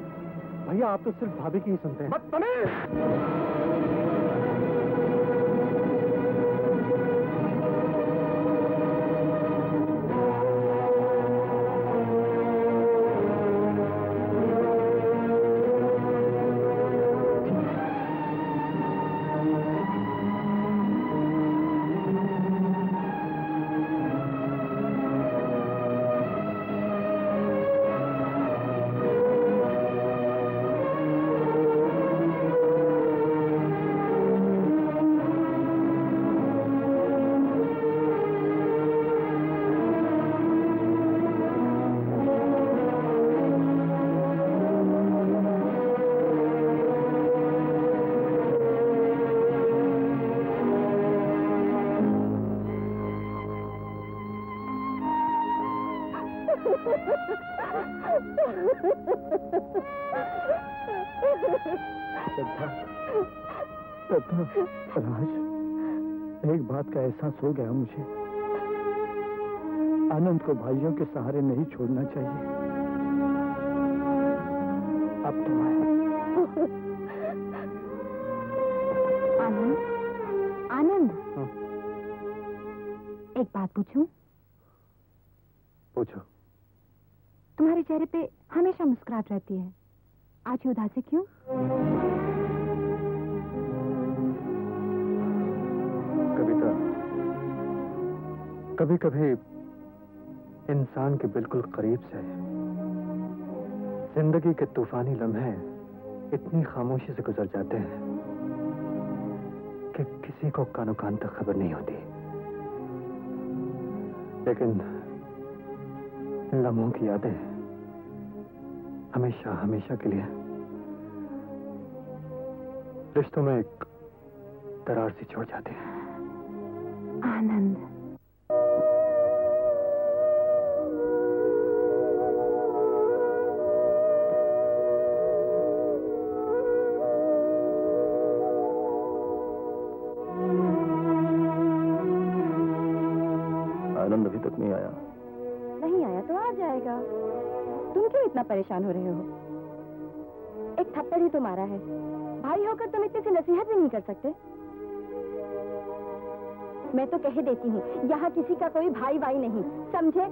भैया, आप तो सिर्फ़ भाभी की ही सुनते हैं। बदतमीज एहसास हो गया मुझे। आनंद को भाइयों के सहारे नहीं छोड़ना चाहिए। अब तो मैं आनंद? आनंद? एक बात पूछूँ? पूछो। तुम्हारे चेहरे पे हमेशा मुस्कुराहट रहती है। आज उदासी क्यों? कभी कभी इंसान के बिल्कुल करीब से ज़िंदगी के तूफानी लम्हे इतनी खामोशी से गुजर जाते हैं कि किसी को कानो कान तक खबर नहीं होती। लेकिन लम्हों की यादें हमेशा हमेशा के लिए रिश्तों में एक दरार सी छोड़ जाते हैं। आनंद। परेशान हो रहे हो। एक थप्पड़ ही तो मारा है। भाई होकर तुम इतने से नसीहत भी नहीं कर सकते। मैं तो कह देती हूँ, यहाँ किसी का कोई भाई भाई नहीं। समझे?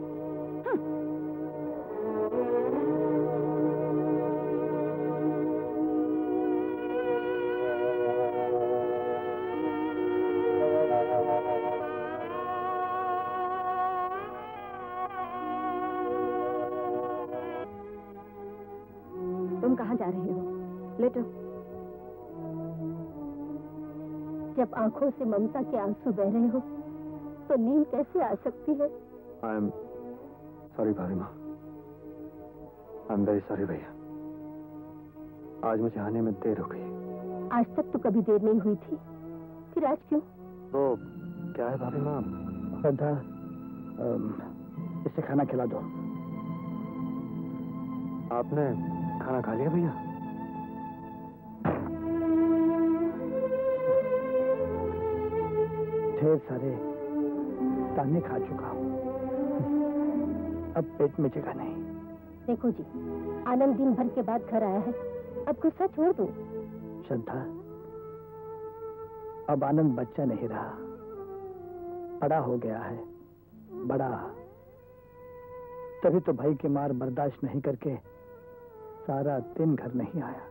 जब आँखों से ममता के आँसू बह रहे हो तो नींद कैसे आ सकती है? आई एम सॉरी भाभी माँ आई एम वेरी सॉरी भैया। आज मुझे आने में देर हो गई। आज तक तो कभी देर नहीं हुई थी। फिर आज क्यों? तो क्या है भाभी माँ श्रद्धा इसे खाना खिला दो। आपने खाना खा लिया भैया? ढेर सारे ताने खा चुका हूँ। अब पेट में जगह नहीं। देखो जी आनंद दिन भर के बाद घर आया है। अब गुस्सा छोड़ दो। श्रद्धा अब आनंद बच्चा नहीं रहा। बड़ा हो गया है बड़ा। तभी तो भाई की मार बर्दाश्त नहीं करके सारा दिन घर नहीं आया।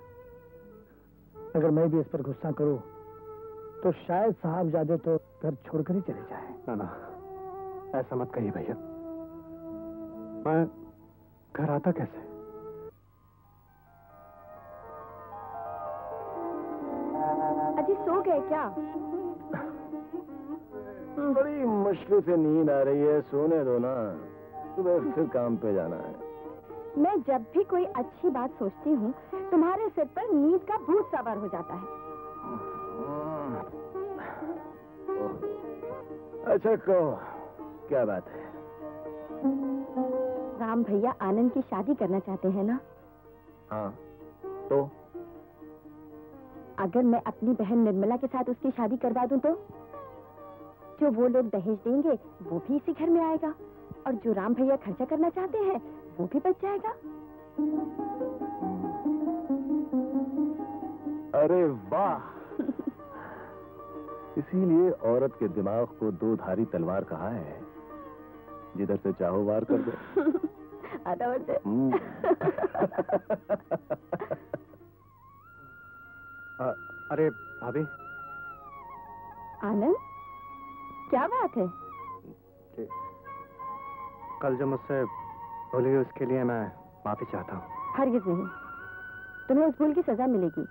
अगर मैं भी इस पर गुस्सा करूँ तो शायद साहब जादे तो घर छोड़कर ही चले जाए। ना ना ऐसा मत कहिए भैया। मैं घर आता कैसे? अजी सो गए क्या? बड़ी मुश्किल से नींद आ रही है सोने दो ना। सुबह फिर काम पे जाना है। मैं जब भी कोई अच्छी बात सोचती हूँ तुम्हारे सिर पर नींद का भूत सवार हो जाता है। अच्छा कहो क्या बात है? राम भैया आनंद की शादी करना चाहते हैं ना? हाँ तो? अगर मैं अपनी बहन निर्मला के साथ उसकी शादी करवा दूँ तो? जो वो लोग दहेज देंगे वो भी इसी घर में आएगा। और जो राम भैया खर्चा करना चाहते हैं वो भी बच जाएगा। अरे वाह! इसीलिए औरत के दिमाग को दो धारी तलवार कहा है। जिधर से चाहो वार कर दो। हम्म। अरे भाभी। आनंद क्या बात है? कल जो मुझसे भूली उसके लिए मैं माफ़ी चाहता हूँ। हरगिज नहीं। तुम्हें उस भूल की सजा मिलेगी।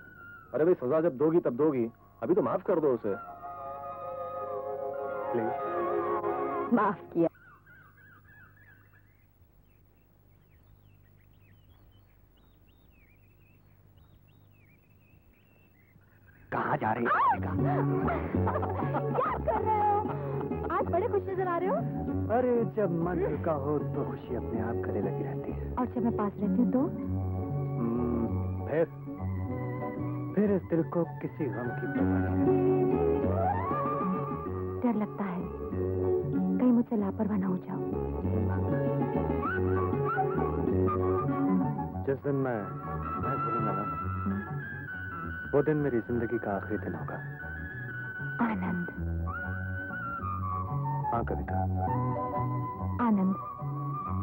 अरे भाई सजा जब दोगी तब दोगी। अभी तो माफ़ कर दो उसे। प्लीज़ माफ़ किया। कहाँ जा रही क्या कर रहे हो? आज बड़े खुश नज़र आ रहे हो? अरे जब मन रुका हो तो खुशी अपने आप गले लगी रहती है। और जब मैं पास रहती हूँ तो? हम्म, फिर फिर इस दिल को किसी गम की परवाह नहीं डर लगता है। कहीं मुझसे लापरवाह ना हो जाओ। जिस दिन मैं मैं भूलूँगा ना वो दिन मेरी ज़िंदगी का आखिरी दिन होगा। आनंद। हाँ कविता। आनंद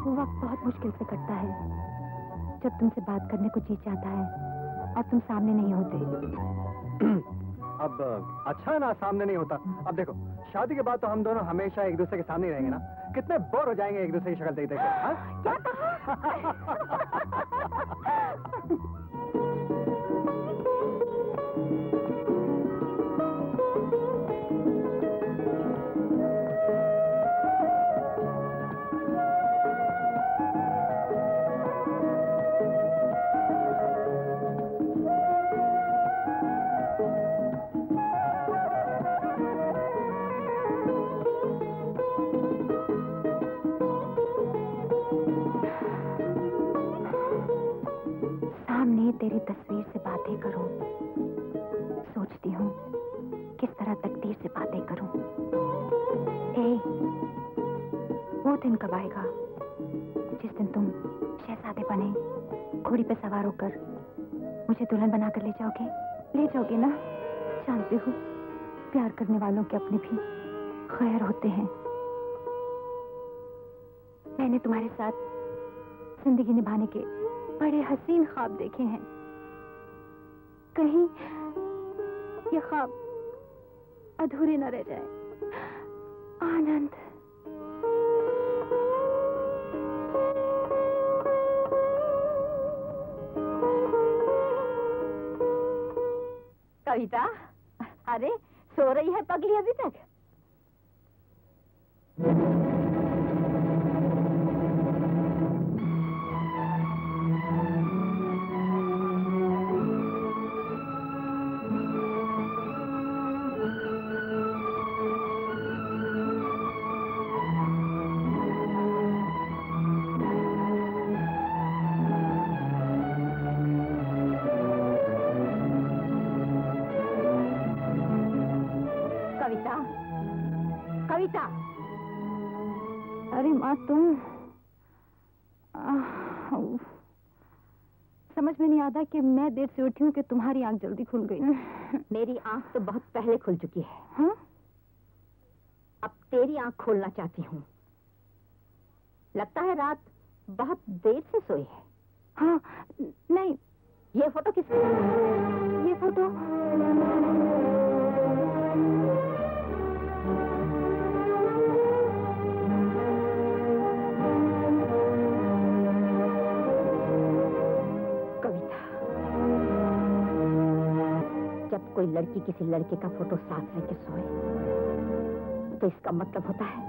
वो वक्त बहुत मुश्किल से कटता है। जब तुमसे बात करने को जी चाहता है और तुम सामने नहीं होते। अब अच्छा ना सामने नहीं होता। अब देखो शादी के बाद तो हम दोनों हमेशा एक दूसरे के सामने रहेंगे ना कितने बोर हो जाएँगे एक दूसरे की शक्ल देख देख के हाँ? क्या कहा तेरी तस्वीर से बातें करूँ। सोचती हूँ, किस तरह तकदीर से बातें करूँ। ए, वो दिन कब आएगा, जिस दिन तुम शहजादे बने, घोड़ी पे सवार होकर मुझे दुल्हन बनाकर ले जाओगे? ले जाओगे ना? जानती हूँ, प्यार करने वालों के अपने भी खैर होते हैं। मैंने तुम्हारे साथ ज़िंदगी निभाने के बड़े हसीन ख्वाब देखे हैं। कहीं ये ख्वाब अधूरे न रह जाए। आनंद। कविता, अरे, सो रही है पगली अभी तक? आता कि मैं देर से उठी हूँ कि तुम्हारी आँख जल्दी खुल गई। मेरी आँख तो बहुत पहले खुल चुकी है। हाँ? अब तेरी आँख खोलना चाहती हूँ। लगता है रात बहुत देर से सोई है। हाँ नहीं। ये फ़ोटो किसकी? ये फ़ोटो कोई लड़की किसी लड़के का फ़ोटो साथ लेके सोए। तो इसका मतलब होता है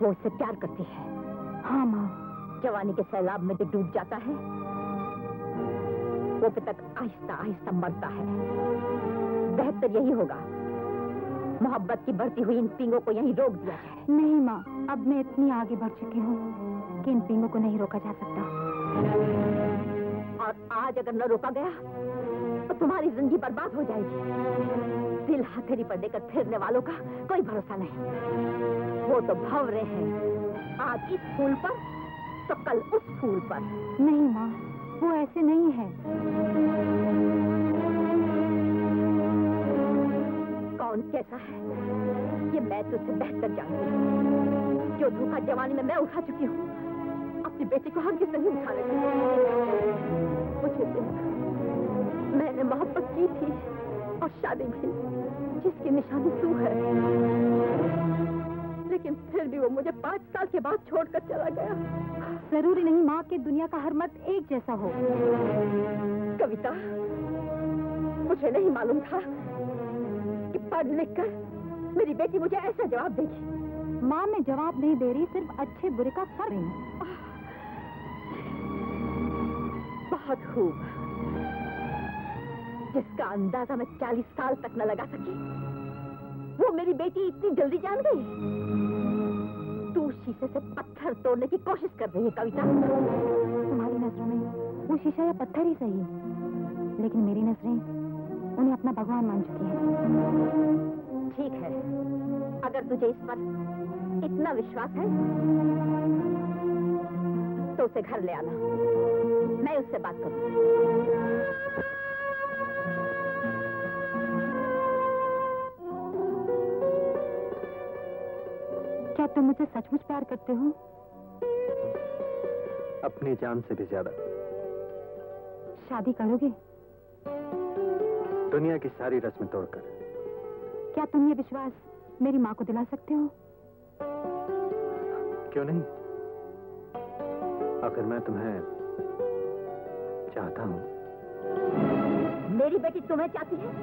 वो उससे प्यार करती है। हाँ माँ जवानी के सैलाब में जो डूब जाता है वो तक आहिस्ता आहिस्ता मरता है। बेहतर यही होगा मोहब्बत की बढ़ती हुई इन पिंगों को यहीं रोक दिया जाए। नहीं माँ अब मैं इतनी आगे बढ़ चुकी हूँ कि इन पिंगों को नहीं रोका जा सकता। और आज अगर न रोका गया तुम्हारी ज़िंदगी बर्बाद हो जाएगी। दिल हथेली पर देकर फिरने वालों का कोई भरोसा नहीं। वो तो भंवरे हैं। आज इस फूल पर तो कल उस फूल पर। नहीं माँ वो ऐसे नहीं है। कौन कैसा है? ये मैं तुझसे बेहतर जानती हूँ। जो धोखा जवानी में मैं उठा चुकी हूँ अपनी बेटी को हम हर नहीं उठाने मुझे देख। मैंने मोहब्बत की थी और शादी भी जिसकी निशानी तू है? लेकिन फिर भी वो मुझे पाँच साल के बाद छोड़कर चला गया। ज़रूरी नहीं माँ कि दुनिया का हर मत एक जैसा हो। कविता मुझे नहीं मालूम था कि पढ़ लिख कर मेरी बेटी मुझे ऐसा जवाब देगी। माँ मैं जवाब नहीं दे रही सिर्फ़ अच्छे बुरे का फ़र्क बहुत खूब। जिसका अंदाज़ा मैं चालीस साल तक न लगा सकी, वो मेरी बेटी इतनी जल्दी जान गई। तू शीशे से पत्थर तोड़ने की कोशिश कर रही है, कविता। तुम्हारी नज़रों में वो शीशा या पत्थर ही सही लेकिन मेरी नज़रें उन्हें अपना भगवान मान चुकी हैं। ठीक है, अगर तुझे इस पर इतना विश्वास है तो उसे घर ले आना। मैं उससे बात करूँ तुम मुझे सचमुच प्यार करते हो? अपनी जान से भी ज़्यादा। शादी करोगे? दुनिया की सारी रस्में तोड़कर। क्या तुम ये विश्वास मेरी माँ को दिला सकते हो? क्यों नहीं? आखिर मैं तुम्हें चाहता हूँ। मेरी बेटी तुम्हें चाहती है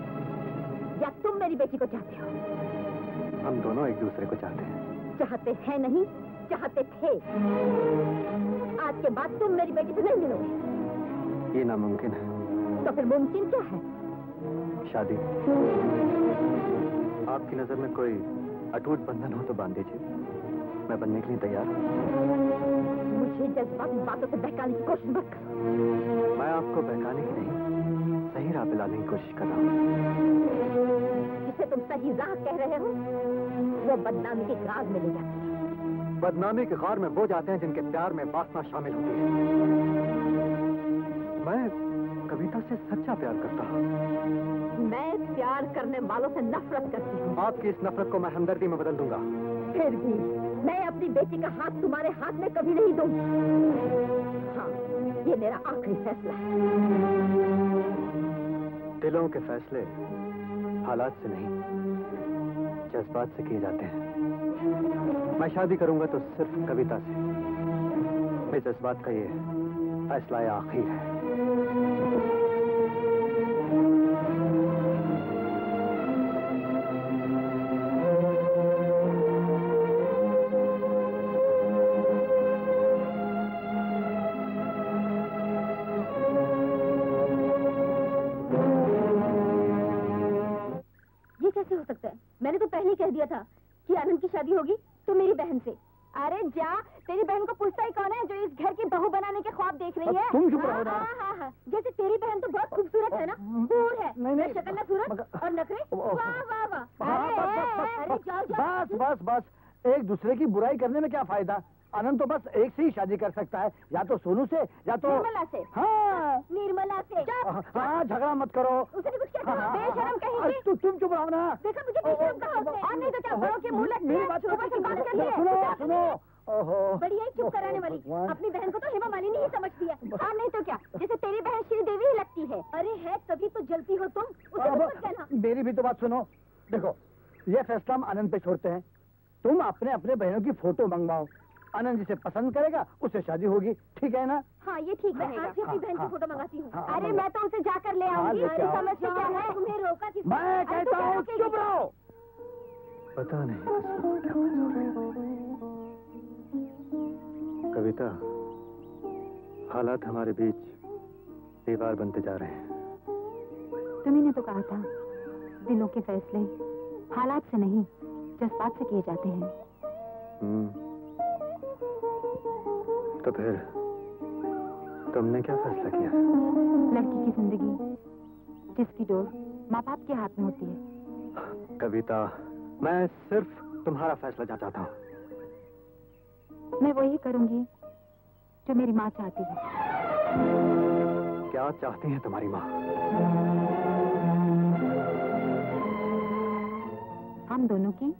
या तुम मेरी बेटी को चाहते हो? हम दोनों एक दूसरे को चाहते हैं। चाहते हैं नहीं चाहते थे। आज के बाद तुम मेरी बेटी से नहीं मिलोगे। ये नामुमकिन है। तो फिर मुमकिन क्या है? शादी। आपकी नज़र में कोई अटूट बंधन हो तो बाँध दीजिए। मैं बनने के लिए तैयार हूँ। मुझे जज्बाती बातों से बहकाने की कोशिश मत करो। मैं आपको बहकाने की नहीं सही राह पे लाने की कोशिश कर रहा हूँ। जिसे तुम सही राह कह रहे हो वो बदनामी के ग्रास में ले जाती है। बदनामी के गार में वो जाते हैं जिनके प्यार में वासना शामिल होती है। मैं कविता से सच्चा प्यार करता हूँ। मैं प्यार करने वालों से नफरत करती हूँ। आपकी इस नफरत को मैं हमदर्दी में बदल दूँगा। फिर भी मैं अपनी बेटी का हाथ तुम्हारे हाथ में कभी नहीं दूँगी। हाँ ये मेरा आखिरी फैसला है। दिलों के फैसले हालात से नहीं। जज्बात से किए जाते हैं। मैं शादी करूँगा तो सिर्फ़ कविता से। मेरे जज्बात का ये फैसला आखिर है। ही शादी कर सकता है। या तो सोनू से या तो निर्मला से। हाँ। निर्मला से। हाँ झगड़ा मत करो। उसने कुछ क्या हाँ, हाँ, बेशरम हाँ, कहेगी। तुम चुप रहो ना। देखा मुझे बेशरम कहा उसने और नहीं तो क्या बड़ों के मुँह लगते मेरी हैं बात सुबह से बात कर सुनो लिए सुनो ओहो। बढ़िया ही चुप कराने वाली। अपनी बहन को तो हेमा मालिनी ही समझती है। हाँ नहीं तो क्या? जैसे तेरी बहन श्रीदेवी ही लगती है। अरे है तभी तो जलती हो तुम। उसे अब तो कहना। मेरी भी तो बात सुनो। देखो ये फैसला हम आनंद पे छोड़ते हैं। तुम अपने अपने बहनों की फ़ोटो मंगवाओ। आनंद जिसे पसंद करेगा उससे शादी होगी। ठीक है ना? हाँ ये ठीक रहेगा आज ही अपनी हाँ, बहन की हाँ, फ़ोटो मंगाती हूँ। हाँ, अरे मैं तो उसे जाकर ले हाँ, आऊँगी। समझ क्या है तुम्हें रोका मैं कहता हूँ चुप रहो। पता नहीं। है कविता हालात हमारे बीच दीवार बनते जा रहे हैं। तुम्हें तो कहा था दिलों के फैसले हालात से नहीं जज्बात से किए जाते हैं। हम्म। तो फिर तुमने क्या फैसला किया? लड़की की ज़िंदगी जिसकी डोर माँ बाप के हाथ में होती है। कविता मैं सिर्फ़ तुम्हारा फैसला जा चाहता हूँ मैं वही करूँगी जो मेरी माँ चाहती है। क्या चाहती है तुम्हारी माँ? हम दोनों की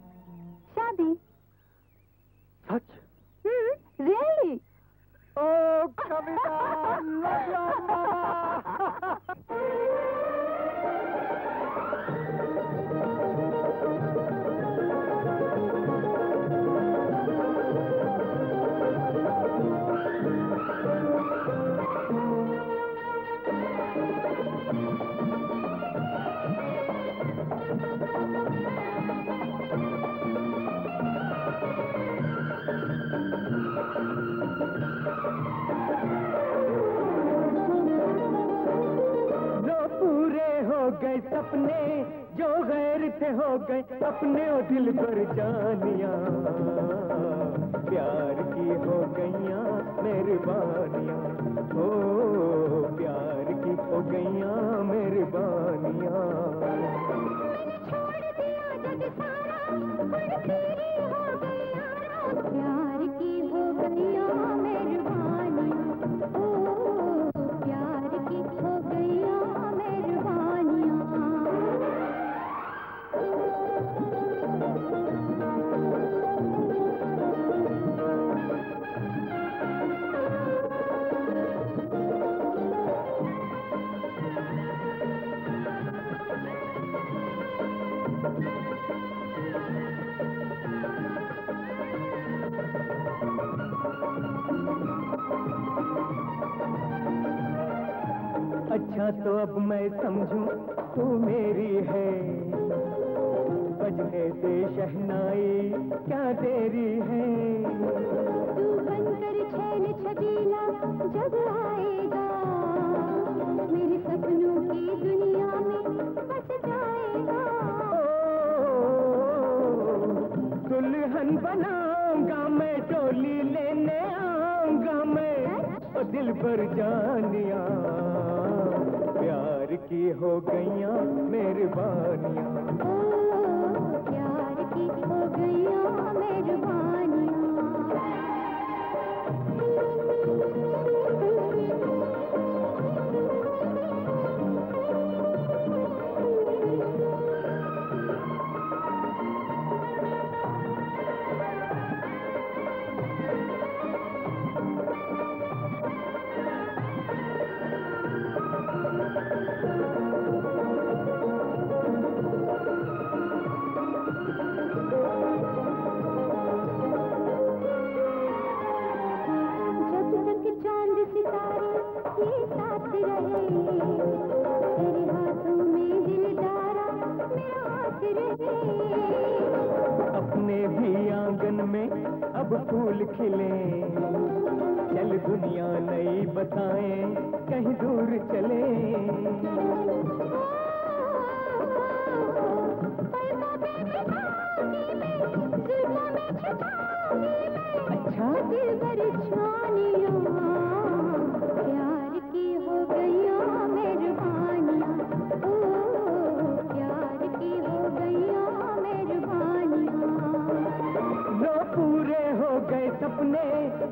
अपने ओ दिल पर जानिया। प्यार की हो गईया मेहरबानिया। हो प्यार की हो गईया की हो गईया मेहरबानिया।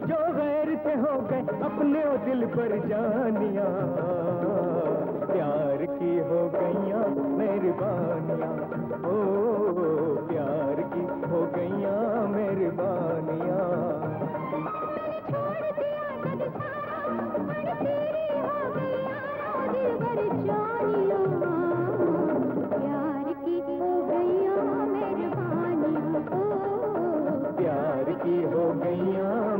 जो गैर से हो गए अपने ओ दिल पर जानिया। प्यार की हो गईया मेहरबानिया। ओ प्यार की हो गईया मेहरबानिया। हो प्यार की हो गईया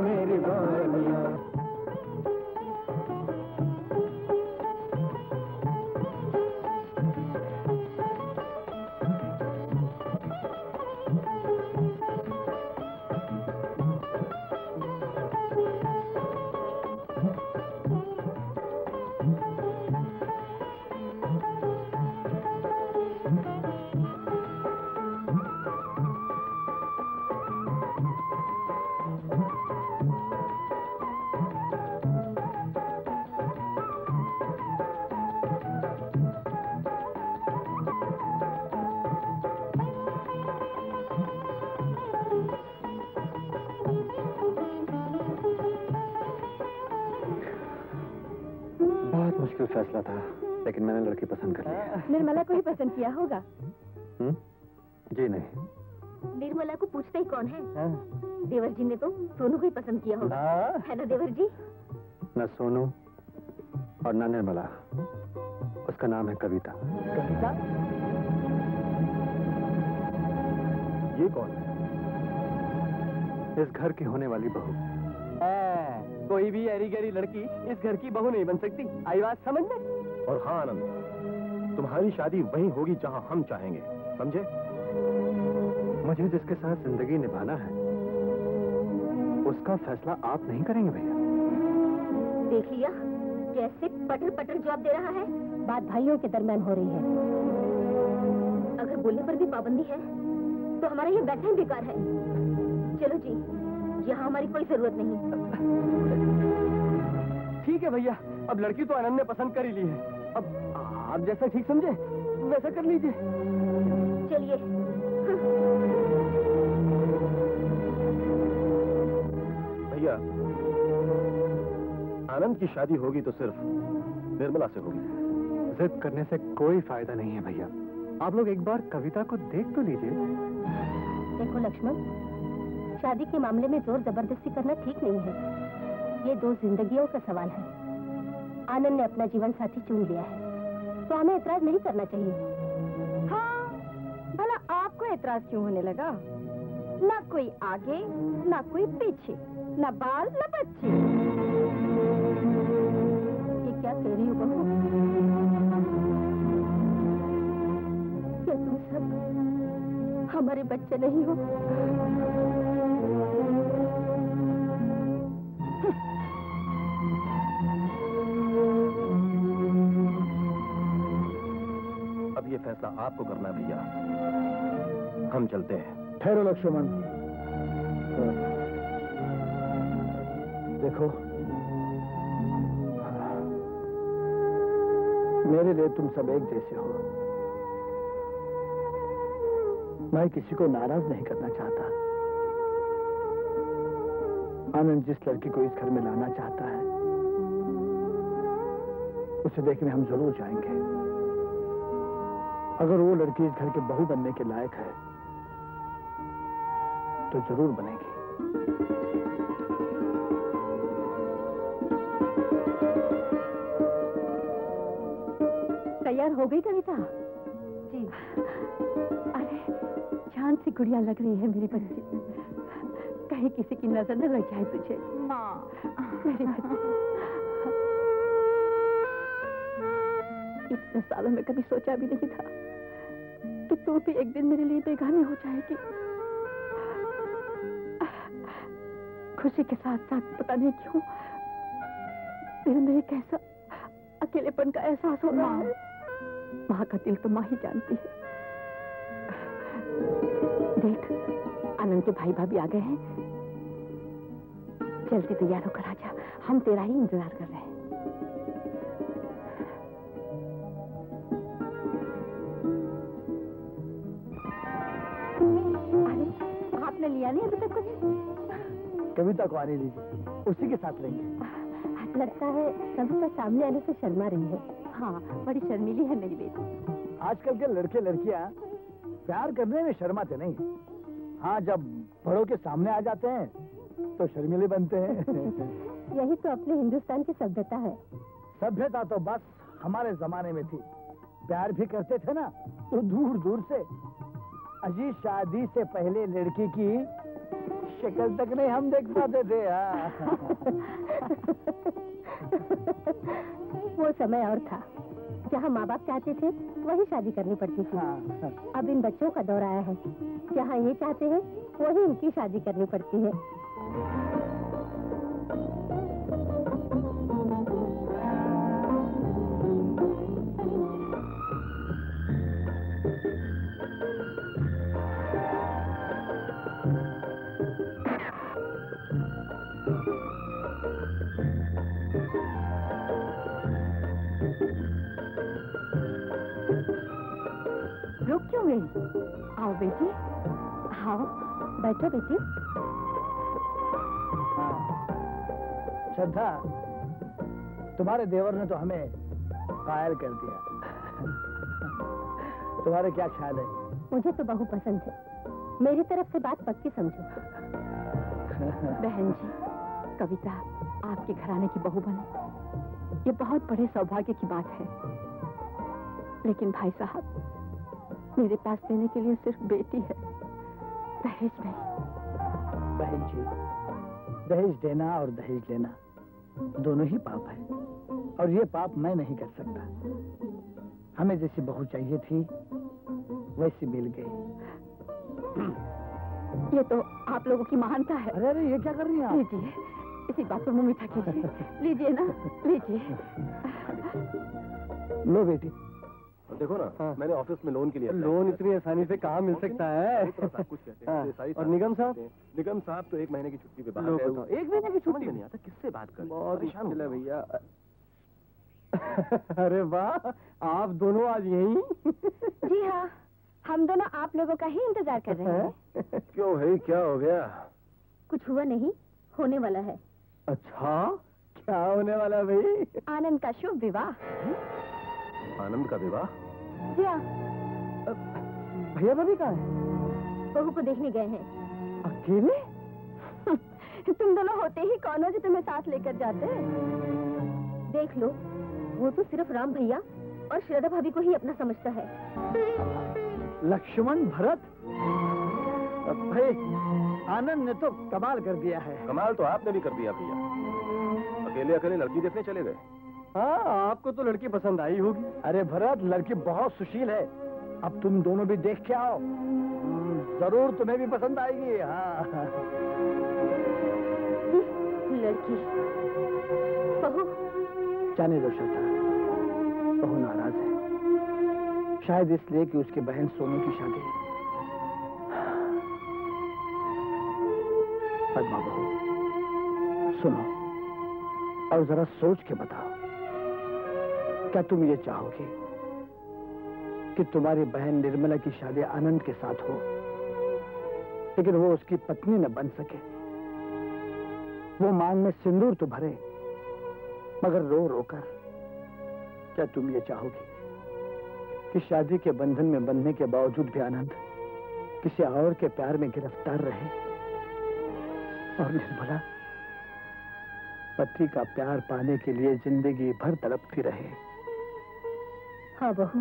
किया होगा? हम्म? जी नहीं। निर्मला को पूछते ही कौन है? देवर जी ने तो सोनू को ही पसंद किया होगा। है ना देवर जी न सोनू और न निर्मला। उसका नाम है कविता। कविता? ये कौन है? इस घर की होने वाली बहू। कोई भी ऐरी गैरी लड़की इस घर की बहू नहीं बन सकती। आई बात समझ में? और हाँ आनंद। तुम्हारी शादी वहीं होगी जहाँ हम चाहेंगे समझे? मुझे जिसके साथ ज़िंदगी निभाना है उसका फैसला आप नहीं करेंगे भैया। देख लिया कैसे पटर पटर जवाब दे रहा है। बात भाइयों के दरमियान हो रही है। अगर बोलने पर भी पाबंदी है तो हमारा ये बैठना बेकार है। चलो जी यहाँ हमारी कोई ज़रूरत नहीं। ठीक है भैया अब लड़की तो आनंद ने पसंद कर ही ली है। अब आप जैसा ठीक समझे वैसा कर लीजिए। चलिए। भैया आनंद की शादी होगी तो सिर्फ़ निर्मला से होगी। जिद करने से कोई फ़ायदा नहीं है भैया। आप लोग एक बार कविता को देख तो लीजिए। देखो लक्ष्मण शादी के मामले में ज़ोर ज़बरदस्ती करना ठीक नहीं है। ये दो जिंदगियों का सवाल है। आनंद ने अपना जीवन साथी चुन लिया है। तो हमें एतराज़ नहीं करना चाहिए। हाँ भला आपको एतराज़ क्यों होने लगा? ना कोई आगे, ना कोई पीछे, ना बाल, ना बच्चे। ये क्या कह रही हो बहू? क्या तुम सब हमारे बच्चे नहीं हो? फैसला आपको करना है भैया। हम चलते हैं। ठहरो लक्ष्मण। देखो। मेरे लिए तुम सब एक जैसे हो। मैं किसी को नाराज़ नहीं करना चाहता। आनंद जिस लड़की को इस घर में लाना चाहता है, उसे देखने हम ज़रूर जाएँगे। अगर वो लड़की इस घर के बहू बनने के लायक है तो ज़रूर बनेगी। तैयार हो गई कविता? जी। अरे जान सी गुड़िया लग रही है मेरी बच्ची। कहीं किसी की नज़र न लग जाए तुझे। मेरी बच्ची। इतने सालों में कभी सोचा भी नहीं था। तू भी एक दिन मेरे लिए बेगानी हो जाएगी। खुशी के साथ साथ पता नहीं क्यों दिल में एक ऐसा अकेलेपन का एहसास हो रहा है। माँ का दिल तो माँ ही जानती है। देख, आनंद के भाई भाभी आ गए हैं। जल्दी तैयार होकर आ जा। हम तेरा ही इंतज़ार कर रहे हैं। कविता को आने दीजिए। उसी के साथ लेंगे लगता है कविता सामने आने से शर्मा रही है। हाँ बड़ी शर्मीली है मेरी बेटी। आजकल के लड़के लड़कियाँ प्यार करने में शर्माते नहीं हाँ। जब बड़ों के सामने आ जाते हैं तो शर्मीले बनते हैं। यही तो अपने हिंदुस्तान की सभ्यता है। सभ्यता तो बस हमारे जमाने में थी। प्यार भी करते थे ना तो दूर दूर से। अजी शादी से पहले लड़की की शक्ल तक नहीं हम देख पाते थे हाँ। वो समय और था जहाँ माँ बाप चाहते थे वही शादी करनी पड़ती थी हाँ। अब इन बच्चों का दौर आया है जहाँ ये चाहते हैं वही इनकी शादी करनी पड़ती है क्यों गई? आओ बेटी। आओ बैठो बेटी। श्रद्धा तुम्हारे देवर ने तो हमें कायल कर दिया। तुम्हारे क्या ख्याल है? मुझे तो बहु पसंद है। मेरी तरफ़ से बात पक्की समझो। बहन जी कविता आपके घराने की बहू बने। ये बहुत बड़े सौभाग्य की बात है। लेकिन भाई साहब मेरे पास देने के लिए सिर्फ़ बेटी है। दहेज नहीं। बहन जी दहेज देना और दहेज लेना दोनों ही पाप है। और ये पाप मैं नहीं कर सकता। हमें जैसी बहू चाहिए थी वैसी मिल गई। ये तो आप लोगों की महानता है। अरे अरे ये क्या कर रही हैं आप? लीजिए इसी बात पर मुँह मीठा कीजिए। लीजिए ना लीजिए। लो बेटी। और देखो ना हाँ। मैंने ऑफ़िस में लोन के लिए लोन इतनी आसानी से कहाँ मिल सकता है? कुछ कहते हैं हाँ, और निगम साहब? निगम साहब तो एक महीने की छुट्टी पे बाहर। एक महीने की छुट्टी? नहीं आता किससे बात करें बहुत परेशान मुश्किल है भैया। अरे वाह आप दोनों आज यही? जी हाँ हम दोनों आप लोगों का ही इंतज़ार कर रहे हैं। क्यों भाई क्या हो गया? कुछ हुआ नहीं होने वाला है। अच्छा क्या होने वाला है भाई? आनंद का शुभ विवाह। आनंद का विवाह? जी हाँ भैया भाभी कहाँ है? बहू को देखने गए हैं। अकेले? तुम दोनों होते ही कौन हो जो तुम्हें साथ लेकर जाते हैं? देख लो वो तो सिर्फ़ राम भैया और श्रद्धा भाभी को ही अपना समझता है। लक्ष्मण भरत? भाई आनंद ने तो कमाल कर दिया है। कमाल तो आपने भी कर दिया भैया। अकेले अकेले लड़की देखने चले गए। हाँ आपको तो लड़की पसंद आई होगी। अरे भरत लड़की बहुत सुशील है। अब तुम दोनों भी देख के आओ। हम्म, ज़रूर तुम्हें भी पसंद आएगी हाँ। लड़की बहू। जाने दो श्रद्धा बहु नाराज़ है। शायद इसलिए कि उसकी बहन सोनू की शादी पद्मा बहू सुनो और जरा सोच के बताओ। क्या तुम ये चाहोगे कि तुम्हारी बहन निर्मला की शादी आनंद के साथ हो, लेकिन वो उसकी पत्नी न बन सके। वो मांग में सिंदूर तो भरे, मगर रो रोकर। क्या तुम ये चाहोगे कि शादी के बंधन में बंधने के बावजूद भी आनंद किसी और के प्यार में गिरफ़्तार रहे? और निर्मला, पति का प्यार पाने के लिए ज़िंदगी भर तड़पती रहे। हाँ बहू।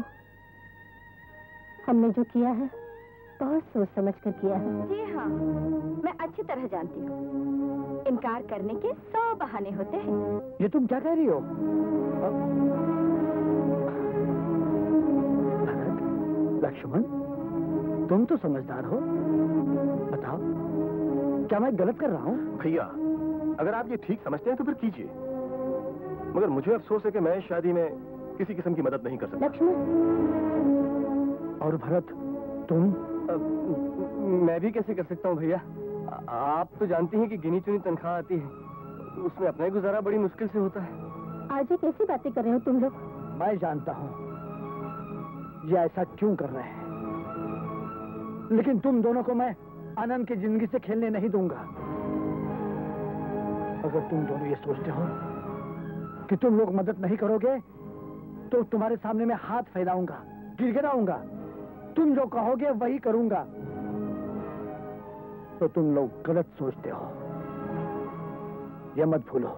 हमने जो किया है बहुत सोच समझ कर किया है। जी हाँ मैं अच्छी तरह जानती हूँ। इनकार करने के सौ बहाने होते हैं। ये तुम क्या कह रही हो? लक्ष्मण तुम तो समझदार हो। बताओ क्या मैं गलत कर रहा हूँ? भैया अगर आप ये ठीक समझते हैं तो फिर कीजिए। मगर मुझे अफसोस है कि मैं शादी में किसी किस्म की मदद नहीं कर सकता। लक्ष्मण। और भरत तुम? अब, मैं भी कैसे कर सकता हूँ भैया? आप तो जानती हैं कि गिनी चुनी तनख्वाह आती है। उसमें अपना ही गुजारा बड़ी मुश्किल से होता है। आज ये कैसी बातें कर रहे हो तुम लोग? मैं जानता हूँ। ये ऐसा क्यों कर रहे हैं? लेकिन तुम दोनों को मैं आनंद की ज़िंदगी से खेलने नहीं दूँगा। अगर तुम दोनों ये सोचते हो कि तुम लोग मदद नहीं करोगे तो तुम्हारे सामने मैं हाथ फैलाऊँगा, गिड़गिड़ाऊँगा। तुम जो कहोगे वही करूँगा। तो तुम लोग गलत सोचते हो। यह मत भूलो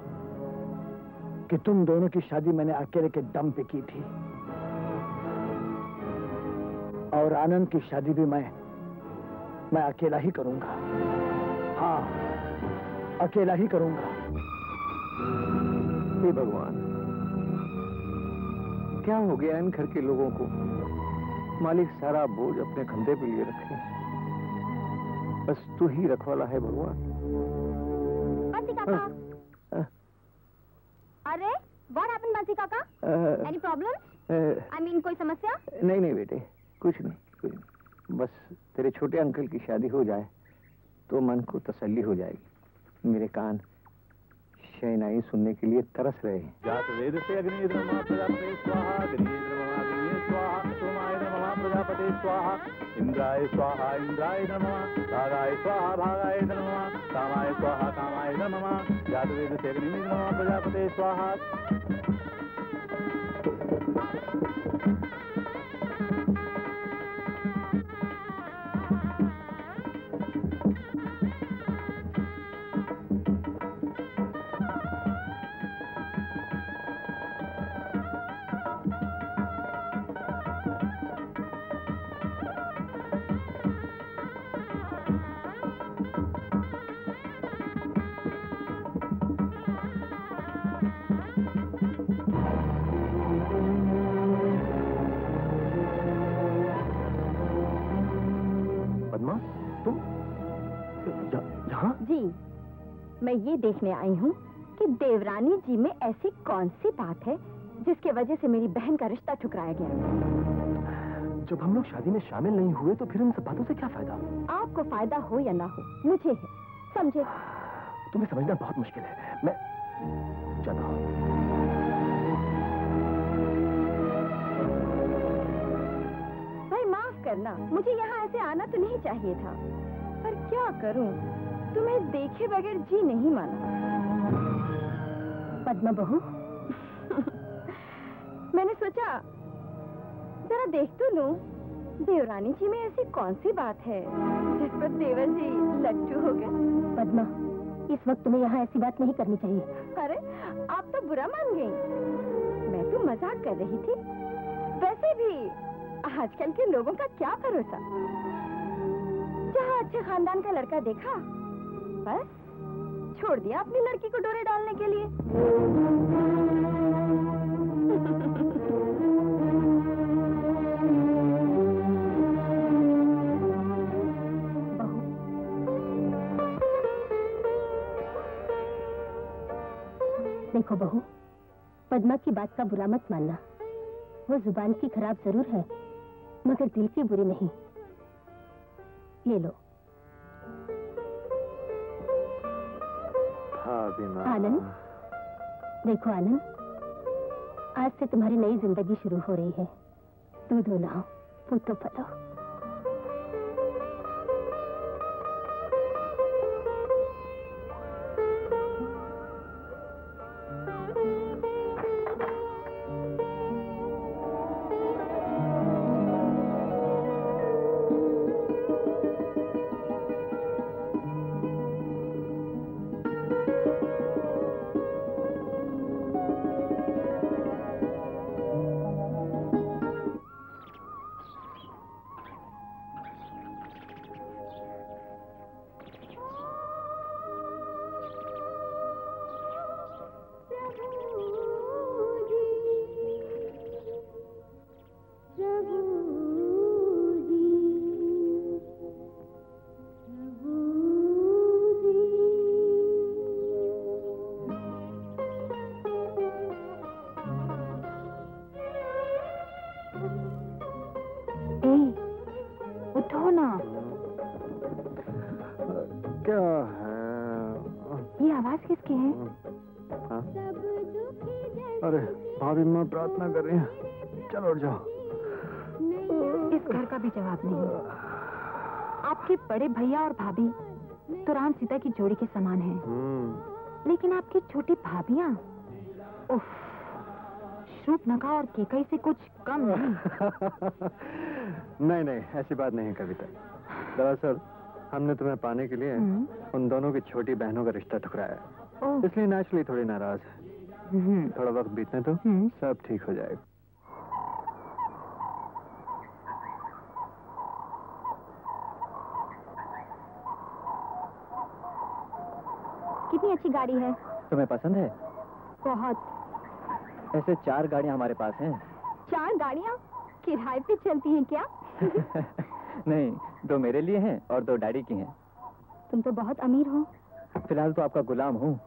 कि तुम दोनों की शादी मैंने अकेले के दम पे की थी। और आनंद की शादी भी मैं मैं अकेला ही करूँगा। हाँ अकेला ही करूँगा। भगवान क्या हो गया इन घर के लोगों को? मालिक सारा बोझ अपने कंधे पे लिए रखे बस तू ही रखवाला है भगवान। काका। हाँ। अरे व्हाट हैपेंड बांसी काका? एनी प्रॉब्लम आई मीन कोई समस्या? नहीं नहीं बेटे कुछ नहीं कुछ नहीं। बस तेरे छोटे अंकल की शादी हो जाए तो मन को तसल्ली हो जाएगी। मेरे कान शहनाई सुनने के लिए तरस रहे स्वाहा स्वाहा स्वाहा। इंद्राय स्वाहा, इंद्राय नमः स्वाहा, भागाय नमः, कामाय स्वाहा, कामाय नमः। जात वेद स्वाहा। जी मैं ये देखने आई हूँ कि देवरानी जी में ऐसी कौन सी बात है जिसके वजह से मेरी बहन का रिश्ता ठुकराया गया? जब हम लोग शादी में शामिल नहीं हुए तो फिर इन सब बातों से क्या फ़ायदा? आपको फ़ायदा हो या ना हो मुझे है समझे? तुम्हें समझना बहुत मुश्किल है। मैं जाता हूँ। भाई माफ़ करना मुझे यहाँ ऐसे आना तो नहीं चाहिए था। पर क्या करूँ? तुम्हें देखे बगैर जी नहीं माना। पद्मा बहू मैंने सोचा जरा देख तो लूँ देवरानी जी में ऐसी कौन सी बात है? जिस पर देवर जी लट्टू हो गए। पद्मा इस वक्त तुम्हें यहाँ ऐसी बात नहीं करनी चाहिए। अरे आप तो बुरा मान गई। मैं तो मज़ाक कर रही थी। वैसे भी आजकल के लोगों का क्या भरोसा? जहाँ अच्छे खानदान का लड़का देखा बस छोड़ दिया अपनी लड़की को डोरे डालने के लिए। देखो बहू, पद्मा की बात का बुरा मत मानना। वो ज़ुबान की खराब ज़रूर है, मगर दिल की बुरी नहीं। ये लो। आनंद, देखो आनंद, आज से तुम्हारी नई ज़िंदगी शुरू हो रही है। तू दूध लाओ पुतो पलो आपके बड़े भैया और भाभी तो राम सीता की जोड़ी के समान हैं। हम्म, लेकिन आपकी छोटी भाभियाँ? उफ शूर्पनखा और केकई से कुछ कम नहीं। नहीं नहीं ऐसी बात नहीं है कविता। दरअसल हमने तुम्हें पाने के लिए हम्म, उन दोनों की छोटी बहनों का रिश्ता ठुकराया। है। इसलिए नेचुरली थोड़ी नाराज़। है हम्म, थोड़ा वक्त बीतने तो। सब ठीक हो जाएगा। कितनी अच्छी गाड़ी है? तुम्हें पसंद है? बहुत। ऐसे चार गाड़ियाँ हमारे पास हैं। चार गाड़ियाँ? किराए पे चलती हैं क्या? नहीं दो मेरे लिए हैं और दो डैडी की हैं। तुम तो बहुत अमीर हो। फ़िलहाल तो आपका गुलाम हूँ।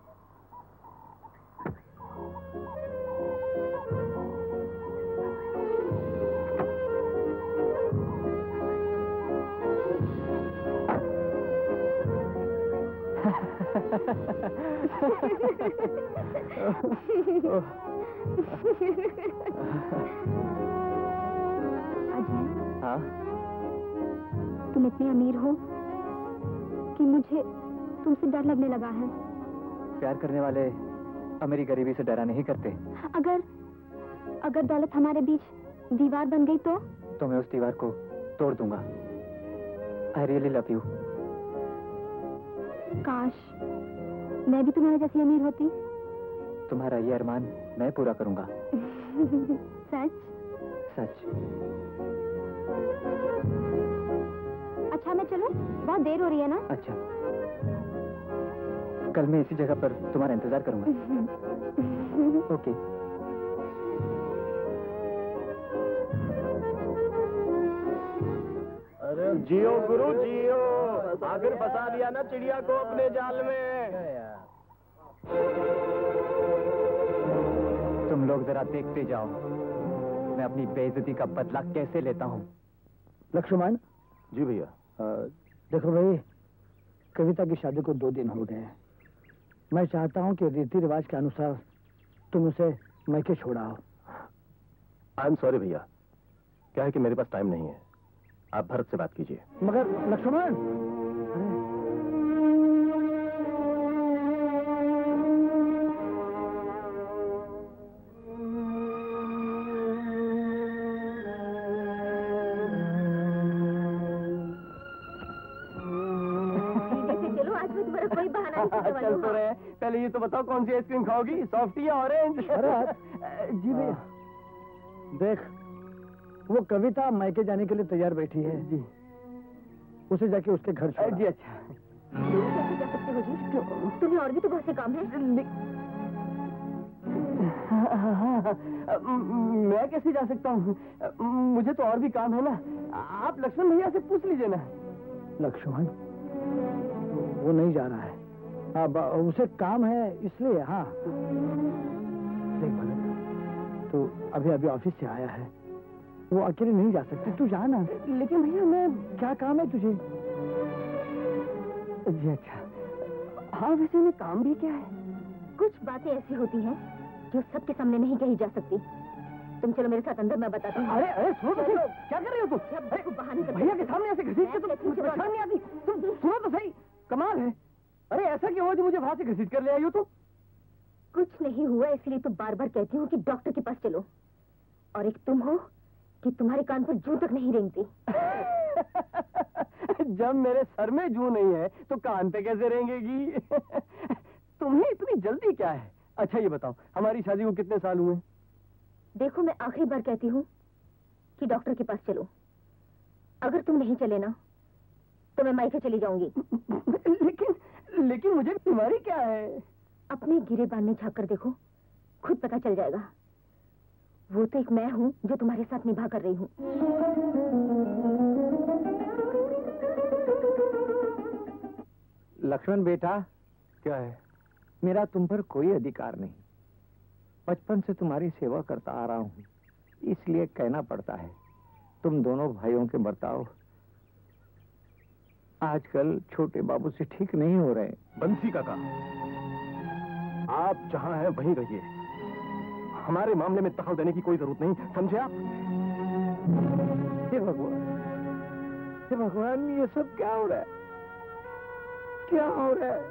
हाँ तुम इतने अमीर हो कि मुझे तुमसे डर लगने लगा है। प्यार करने वाले अमेरी गरीबी से डरा नहीं करते। अगर अगर दौलत हमारे बीच दीवार बन गई तो? तो मैं उस दीवार को तोड़ दूँगा। आई रियली लव यू काश मैं भी तुम्हारे जैसी अमीर होती। तुम्हारा ये अरमान मैं पूरा करूँगा। सच? सच। अच्छा मैं चलूँ? बहुत देर हो रही है ना? अच्छा। कल मैं इसी जगह पर तुम्हारा इंतज़ार करूँगा। ओके। जियो गुरु जियो। आखिर फंसा दिया ना चिड़िया को अपने जाल में। तुम लोग जरा देखते जाओ। मैं अपनी बेइज्जती का बदला कैसे लेता हूँ? लक्ष्मण? जी भैया। देखो भाई कविता की शादी को दो दिन हो गए हैं। मैं चाहता हूँ कि रीति रिवाज के अनुसार तुम उसे मैके छोड़ाओ आई एम सॉरी भैया। क्या है कि मेरे पास टाइम नहीं है? आप भरत से बात कीजिए। मगर लक्ष्मण? बताओ कौन सी आइसक्रीम खाओगी? सॉफ्टी या ऑरेंज जी भैया। देख वो कविता मैके जाने के लिए तैयार बैठी है। जी। उसे जाके उसके घर छोड़ा। जी अच्छा। कैसे जा सकते हो जी तुम्हें और भी तो बहुत से काम है। हाँ, हाँ, हाँ, हाँ, म- मैं कैसे जा सकता हूँ? मुझे तो और भी काम है ना। आप लक्ष्मण भैया से पूछ लीजिए ना। लक्ष्मण? वो नहीं जा रहा है। अब उसे काम है इसलिए हाँ। देख भरत तू अभी अभी ऑफ़िस से आया है। वो अकेले नहीं जा सकती तू जा ना। लेकिन भैया मैं क्या काम है तुझे? जी अच्छा। हाँ वैसे में काम भी क्या है? कुछ बातें ऐसी होती हैं जो सबके सामने नहीं कही जा सकती। तुम चलो मेरे साथ अंदर मैं बताती हूँ। अरे अरे सुनो तो क्या कर रही हो तुम? बहाने भैया के सामने ऐसे घसीट के तुम परेशान नहीं आती। तुम सुनो तो सही। कमाल है। अरे ऐसा क्यों हुआ जो मुझे वहाँ से घसीट कर ले आई हो तुम कुछ नहीं हुआ इसलिए तो बार बार कहती हूँ कि डॉक्टर के पास चलो। और एक तुम हो कि तुम्हारे कान पर जू तक नहीं रेंगती। जब मेरे सर में जू नहीं है तो कान पे कैसे रहेंगेगी तुम्हें इतनी जल्दी क्या है? अच्छा ये बताओ हमारी शादी को कितने साल हुए? देखो मैं आखिरी बार कहती हूँ कि डॉक्टर के पास चलो। अगर तुम नहीं चले ना तो मैं मायके चली जाऊँगी। लेकिन लेकिन मुझे बीमारी क्या है? अपने गिरे में झाँक कर देखो। खुद पता चल जाएगा। वो तो एक मैं हूँ जो तुम्हारे साथ निभा कर रही हूँ। लक्ष्मण बेटा क्या है? मेरा तुम पर कोई अधिकार नहीं। बचपन से तुम्हारी सेवा करता आ रहा हूँ। इसलिए कहना पड़ता है तुम दोनों भाइयों के बर्ताव आजकल छोटे बाबू से ठीक नहीं हो रहे। बंसी काका आप जहाँ हैं वहीं रहिए। हमारे मामले में दखल देने की कोई ज़रूरत नहीं समझे आप? हे भगवान हे भगवान ये सब क्या हो रहा है? क्या हो रहा है?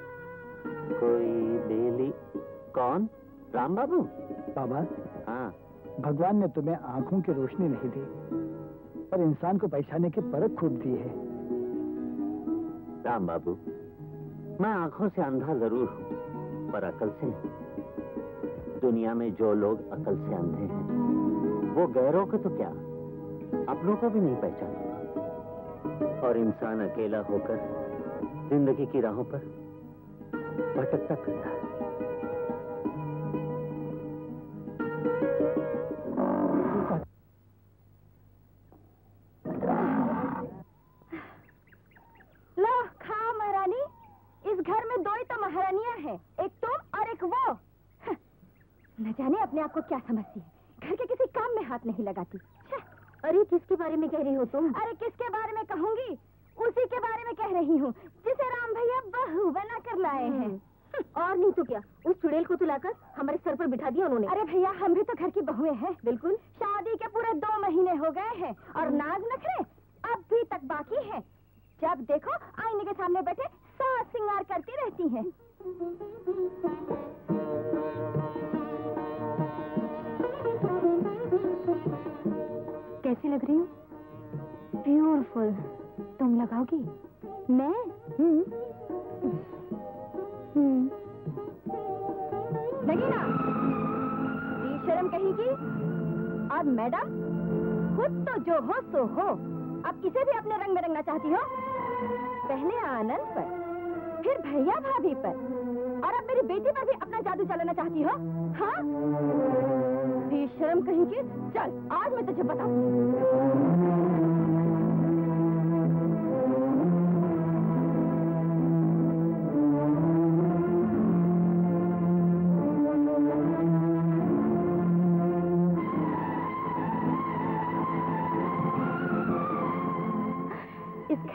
कोई बेली कौन? राम बाबू? बाबा हाँ। भगवान ने तुम्हें आँखों की रोशनी नहीं दी पर इंसान को पहचाने की परख खूब दी है। राम बाबू, मैं आँखों से अंधा ज़रूर हूँ, पर अकल से नहीं। दुनिया में जो लोग अकल से अंधे हैं, वो गैरों को तो क्या? अपनों को भी नहीं पहचानते। और इंसान अकेला होकर ज़िंदगी की राहों पर भटकता फिरता है। चल, आज मैं तुझे बताऊँगी।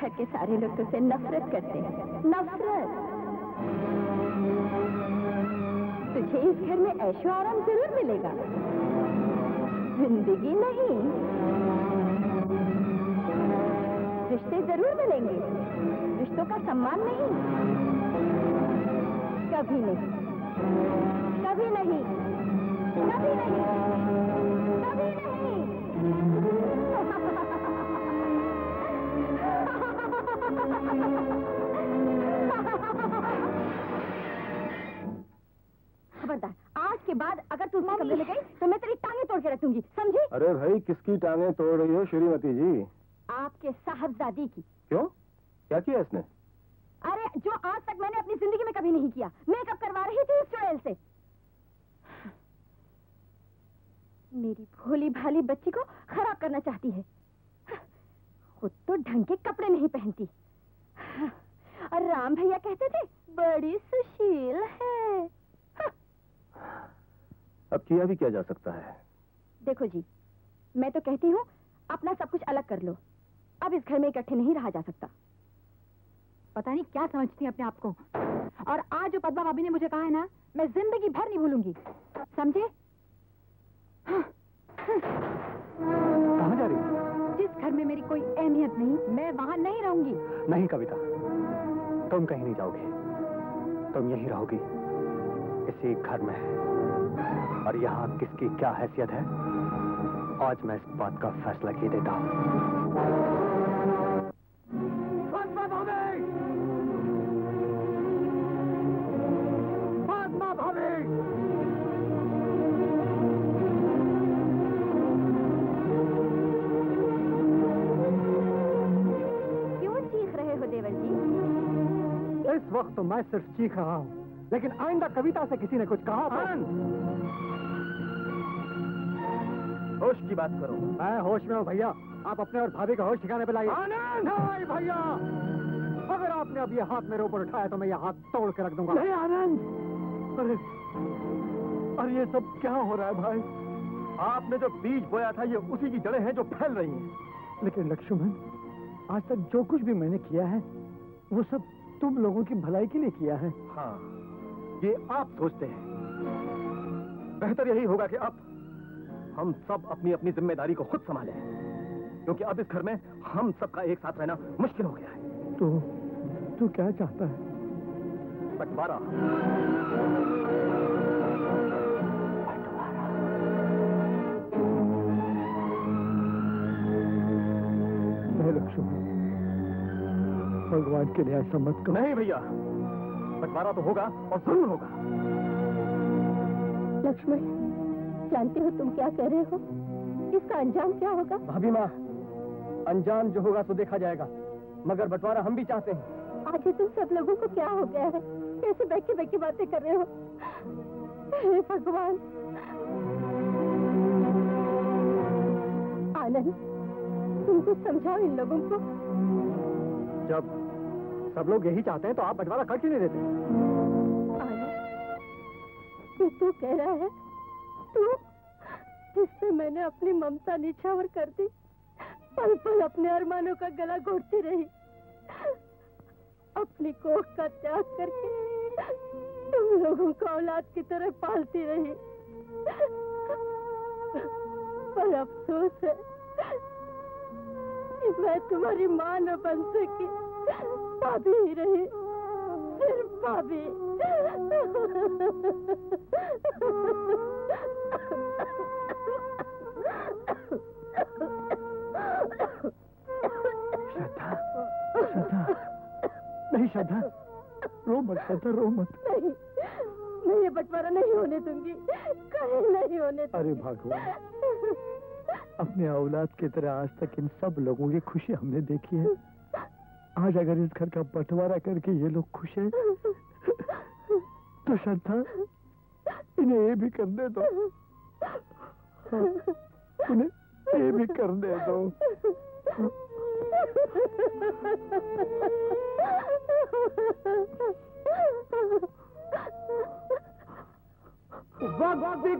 घर के सारे लोग तुझसे नफरत करते हैं, नफरत। तुझे इस घर में ऐशो आराम ज़रूर मिलेगा। ज़िंदगी नहीं। रिश्ते ज़रूर मिलेंगे। रिश्तों का सम्मान नहीं। कभी नहीं। कभी नहीं। कभी नहीं। कभी नहीं। खबरदार। के बाद अगर तू मेरे कमरे में गई तो मैं तेरी टांगे तोड़ के रखूँगी समझी? अरे भाई किसकी टांगे तोड़ रही हो श्रीमती जी? आपके साहबजादी की। क्यों? क्या किया इसने? अरे जो आज तक मैंने अपनी ज़िंदगी में कभी नहीं किया मेकअप करवा रही थी इस चुड़ैल से। मेरी भोली भाली बच्ची को खराब करना चाहती है। खुद तो ढंग के कपड़े नहीं पहनती। और राम भैया कहते थे बड़ी सुशील है। अब किया भी क्या जा सकता है। देखो जी मैं तो कहती हूँ अपना सब कुछ अलग कर लो। अब इस घर में इकट्ठे नहीं रहा जा सकता। पता नहीं क्या समझती है अपने आप को। और आज जो पद्मा भाभी ने मुझे कहा है ना मैं ज़िंदगी भर नहीं भूलूँगी। समझे? कहाँ जा रही हो? जिस घर में मेरी कोई अहमियत नहीं मैं वहाँ नहीं रहूँगी। नहीं कविता तुम कहीं नहीं जाओगे। तुम यहीं रहोगी। इसी घर में। और यहाँ किसकी क्या हैसियत है? आज मैं इस बात का फैसला किए देता हूँ। क्यों चीख रहे हो देवर जी? इस वक्त तो मैं सिर्फ़ चीख रहा हूँ लेकिन आइंदा कविता से किसी ने कुछ कहा तो होश की बात करो। मैं होश में हूँ भैया। आप अपने और भाभी का होश ठिकाने पे लाइए। भैया। अगर आपने अब ये हाथ मेरे ऊपर उठाया तो मैं ये हाथ तोड़ के रख दूँगा। नहीं आनंद! अरे अरे ये सब क्या हो रहा है भाई? आपने जो बीज बोया था ये उसी की जड़ें हैं जो फैल रही हैं। लेकिन लक्ष्मण आज तक जो कुछ भी मैंने किया है वो सब तुम लोगों की भलाई के लिए किया है। हाँ ये आप सोचते हैं। बेहतर यही होगा कि अब हम सब अपनी अपनी ज़िम्मेदारी को खुद संभालें क्योंकि अब इस घर में हम सबका एक साथ रहना मुश्किल हो गया है। तो तू क्या चाहता है? बंटवारा। भगवान के लिए ऐसा मत करो। नहीं भैया बंटवारा तो होगा और ज़रूर होगा। लक्ष्मण जानते हो तुम क्या कह रहे हो? इसका अंजाम क्या होगा? भाभी माँ अंजाम जो होगा तो देखा जाएगा। मगर बंटवारा हम भी चाहते हैं। आखिर तुम सब लोगों को क्या हो गया है? कैसे बैठे बैठे बातें कर रहे हो? हे भगवान! आनंद तुम कुछ समझाओ इन लोगों को। जब सब लोग यही चाहते हैं तो आप बंटवारा कर क्यों नहीं देते? ये तू कह रहा है तू जिससे मैंने अपनी ममता निछावर कर दी पल पल अपने अरमानों का गला घोटती रही। अपनी कोख का त्याग करके तुम लोगों को औलाद की तरह पालती रही। पर अफसोस है कि मैं तुम्हारी माँ न बन सकी भाभी ही रही। भाभी श्रद्धा श्रद्धा। नहीं श्रद्धा। रो मत श्रद्धा रो मत। नहीं मैं ये बंटवारा नहीं होने दूँगी। कहीं नहीं होने अरे भगवान अपने औलाद की तरह आज तक इन सब लोगों की खुशी हमने देखी है। आज अगर इस घर का बंटवारा करके ये लोग खुश हैं तो श्रद्धा इन्हें ये भी करने दो। हाँ, उन्हें ये भी करने दो।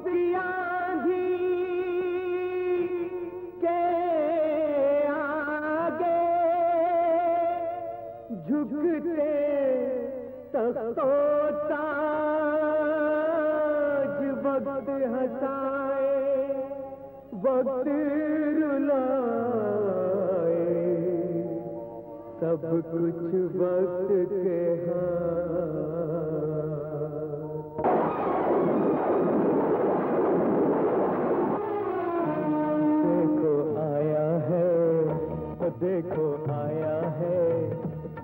की आंधी के झुकते तको ताज वक्त हंसाए वक्त रुलाए। सब कुछ वक्त के है देखो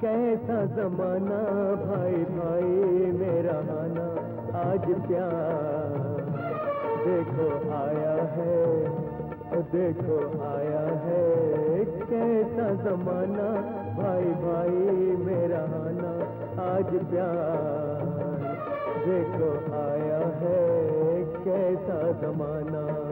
कैसा जमाना भाई भाई मेरा आना, आज प्यार देखो आया है, देखो आया है, कैसा जमाना भाई भाई मेरा आना, आज प्यार देखो आया है, कैसा जमाना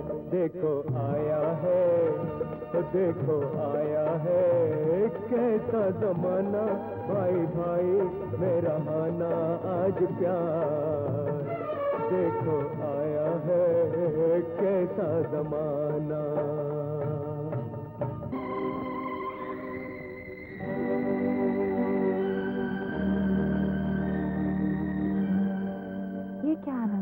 देखो आया है तो देखो आया है। कैसा जमाना, भाई भाई, मेरा आना आज प्यार। देखो आया है, कैसा जमाना। ये क्या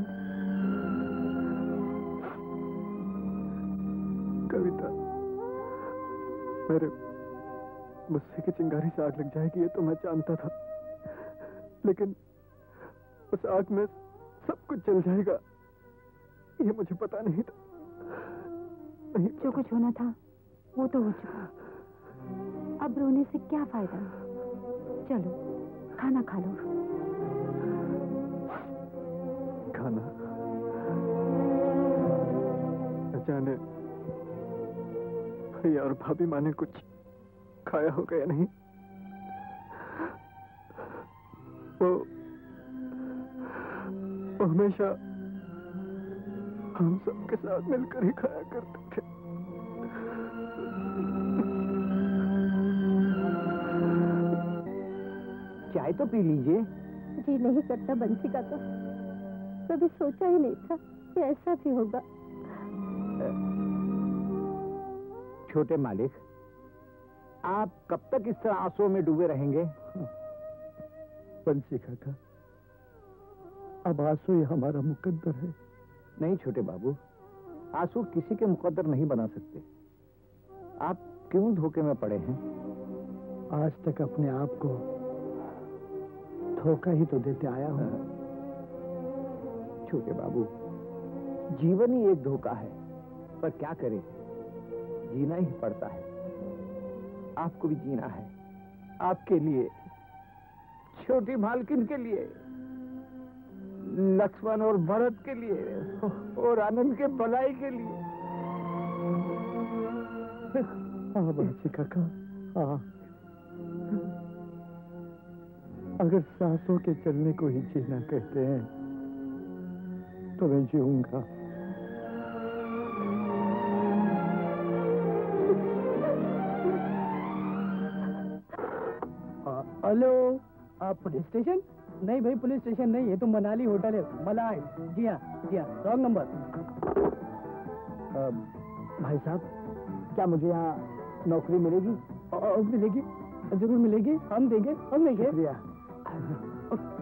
मेरे गुस्से की चिंगारी से आग लग जाएगी ये तो मैं जानता था। लेकिन उस आग में सब कुछ जल जाएगा ये मुझे पता नहीं था। नहीं जो कुछ होना था वो तो हो चुका। अब रोने से क्या फ़ायदा? चलो खाना खा लो। खाना? जाने भैया और भाभी माँ ने कुछ खाया होगा या नहीं? वो वो हमेशा हम सबके साथ मिलकर ही खाया करते थे। चाय तो पी लीजिए। जी नहीं करता बंसी का तो। कभी सोचा ही नहीं था कि ऐसा भी होगा। छोटे मालिक आप कब तक इस तरह आंसुओं में डूबे रहेंगे? बंसी काका अब आँसू ही हमारा मुकद्दर है। नहीं छोटे बाबू आँसू किसी के मुकद्दर नहीं बना सकते। आप क्यों धोखे में पड़े हैं? आज तक अपने आप को धोखा ही तो देते आया हूँ। छोटे बाबू जीवन ही एक धोखा है पर क्या करें? जीना ही पड़ता है। आपको भी जीना है। आपके लिए, छोटी मालकिन के लिए, लक्ष्मण और भरत के लिए, और आनंद के भलाई के लिए। काका हाँ। अगर सांसों के चलने को ही जीना कहते हैं तो मैं जीऊँगा। Police station? नहीं भाई पुलिस स्टेशन नहीं है तो मनाली होटल है। मलाय जी हाँ जी हाँ रॉन्ग नंबर भाई साहब क्या मुझे यहाँ नौकरी मिलेगी? और मिलेगी। ज़रूर मिलेगी। हम देंगे हम देंगे।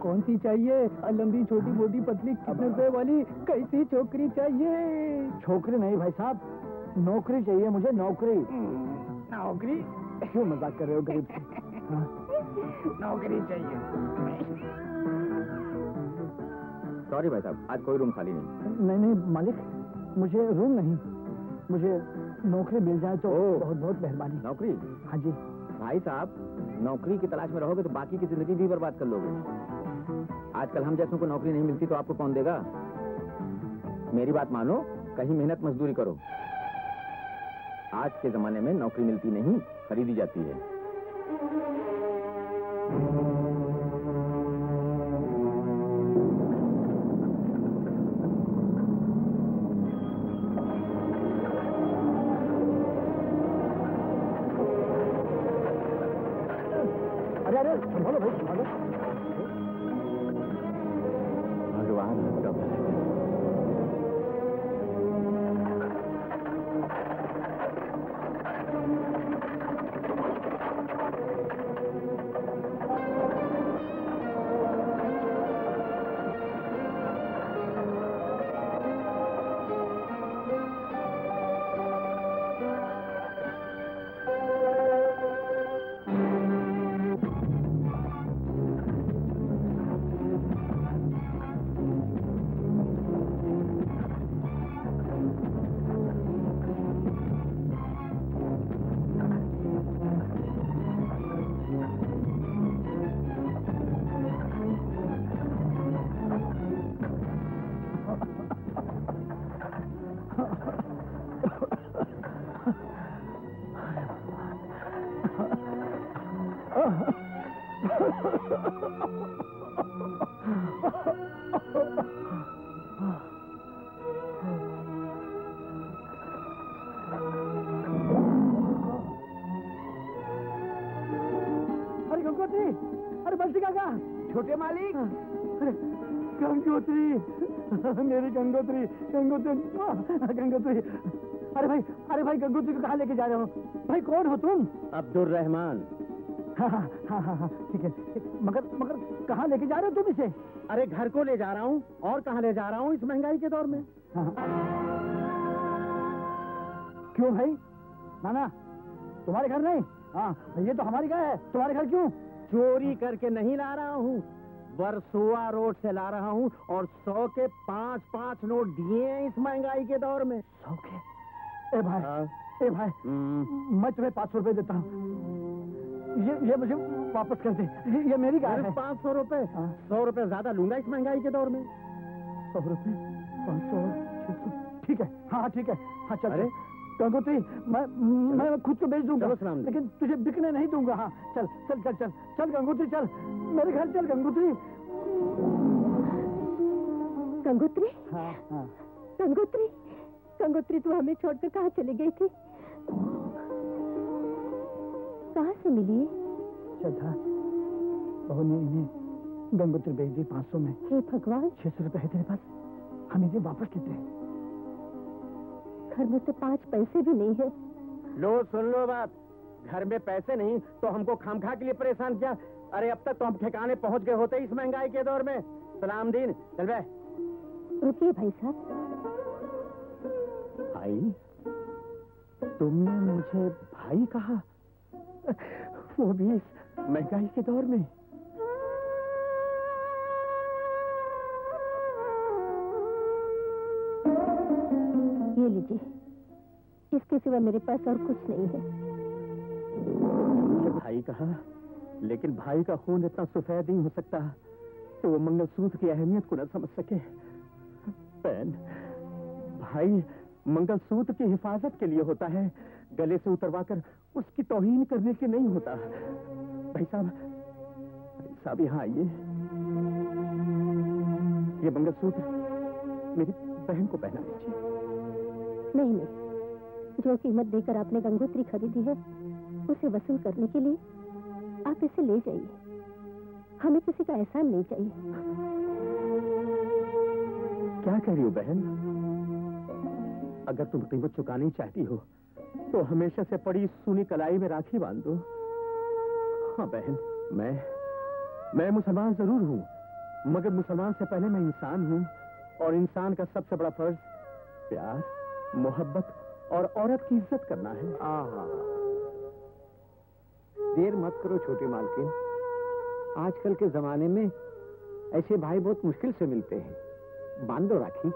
कौन सी चाहिए? लंबी छोटी मोटी पतली कितने रुपए वाली? कैसी छोकरी चाहिए? छोकरी नहीं भाई साहब नौकरी चाहिए मुझे नौकरी। नौकरी? क्यों मज़ाक कर रहे हो गरीब? नौकरी चाहिए। सॉरी भाई साहब आज कोई रूम खाली नहीं। नहीं नहीं मालिक मुझे रूम नहीं। मुझे नौकरी मिल जाए तो बहुत बहुत मेहरबानी। नौकरी? हाँ जी। भाई साहब नौकरी की तलाश में रहोगे तो बाकी की ज़िंदगी भी बर्बाद कर लोगे। आजकल हम जैसों को नौकरी नहीं मिलती तो आपको कौन देगा? मेरी बात मानो कहीं मेहनत मजदूरी करो। आज के जमाने में नौकरी मिलती नहीं खरीदी जाती है। मेरी गंगोत्री गंगोत्री गंगोत्री। अरे भाई अरे भाई गंगोत्री को कहाँ लेके जा रहे हो? भाई कौन हो तुम? अब्दुल रहमान हाँ हाँ हाँ हाँ हाँ, ठीक है। मगर मगर कहाँ लेके जा रहे हो तुम इसे? अरे घर को ले जा रहा हूँ और कहाँ ले जा रहा हूँ इस महँगाई के दौर में? हाँ। क्यों भाई? ना ना तुम्हारे घर नहीं? हाँ ये तो हमारी घर है तुम्हारे घर क्यों? चोरी करके नहीं ला रहा हूँ। बरसुआ रोड से ला रहा हूँ और सौ के पाँच पाँच नोट दिए हैं इस महँगाई के दौर में। सौ के? ए भाई ए भाई मैं तुम्हें पाँच सौ रुपए देता हूँ। ये ये मुझे वापस कर दे। ये, ये मेरी गाड़ी है। पाँच सौ रुपए? हाँ। सौ रुपए ज़्यादा लूँगा इस महँगाई के दौर में? सौ रुपए? पाँच सौ छह सौ। ठीक है। हाँ हाँ, ठीक है। हाँ चल। अरे? गंगोत्री मैं मैं खुद को बेच दूँगा। चलो लेकिन तुझे बिकने नहीं दूँगा। हाँ चल चल चल चल चल गंगोत्री चल। मेरे घर चल गंगोत्री। गंगोत्री? हाँ हाँ। गंगोत्री? गंगोत्री तू हमें छोड़कर कहाँ चली गई थी? कहाँ से मिली श्रद्धा बहू ने इन्हें गंगोत्री भेज दी पाँच सौ में। हे भगवान। छह सौ रुपए है तेरे पास। हम इन्हें वापस लेते हैं। घर में तो पाँच पैसे भी नहीं है। लो सुन लो बात। घर में पैसे नहीं तो हमको खामखा के लिए परेशान किया। अरे अब तक तो हम ठिकाने पहुँच गए होते इस महँगाई के दौर में। सलाम दीन चल बे रुकिए भाई साहब। भाई? तुमने मुझे भाई कहा? वो भी इस महँगाई के दौर में। इसके सिवा मेरे पास और कुछ नहीं है। मुझे भाई कहा? लेकिन भाई का खून इतना सफ़ेद नहीं हो सकता तो वो मंगलसूत्र की अहमियत को न समझ सके। बहन भाई मंगलसूत्र की हिफाजत के लिए होता है। गले से उतरवाकर उसकी तौहीन करने के नहीं होता। भाई साहब भाई साहब यहाँ आइए। ये मंगलसूत्र मेरी बहन को पहना दीजिए। नहीं नहीं। जो कीमत देकर आपने गंगोत्री खरीदी है, उसे वसूल करने के लिए आप इसे ले जाइए। हमें किसी का एहसान नहीं चाहिए। क्या कह रही हो बहन? अगर तुम कीमत चुकानी चाहती हो तो हमेशा से पड़ी सुनी कलाई में राखी बाँध। दो हाँ बहन, मैं मैं मुसलमान ज़रूर हूँ, मगर मुसलमान से पहले मैं इंसान हूँ, और इंसान का सबसे बड़ा फ़र्ज़ प्यार, मोहब्बत और औरत की इज़्ज़त करना है। आहा देर मत करो छोटी मालकिन। आजकल के जमाने में ऐसे भाई बहुत मुश्किल से मिलते हैं। बाँध राखी,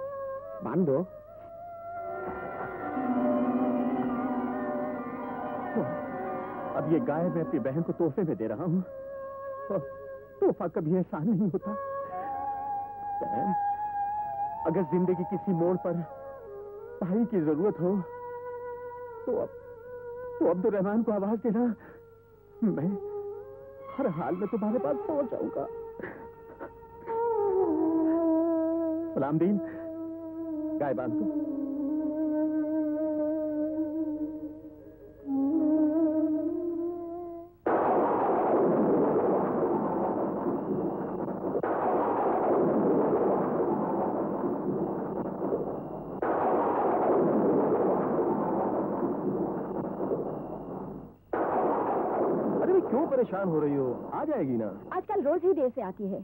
बाँध। अब ये गाय मैं अपनी बहन को तोहफे में दे रहा हूँ। तोहफा कभी एहसान नहीं होता। बहन अगर ज़िंदगी किसी मोड़ पर भाई की ज़रूरत हो तो अब तो अब्दुल रहमान को आवाज़ देना, मैं हर हाल में तुम्हारे पास पहुँच जाऊँगा। सलाम दीन गाय बाँध दो। परेशान हो रही हो आ जाएगी ना। आजकल रोज ही देर से आती है।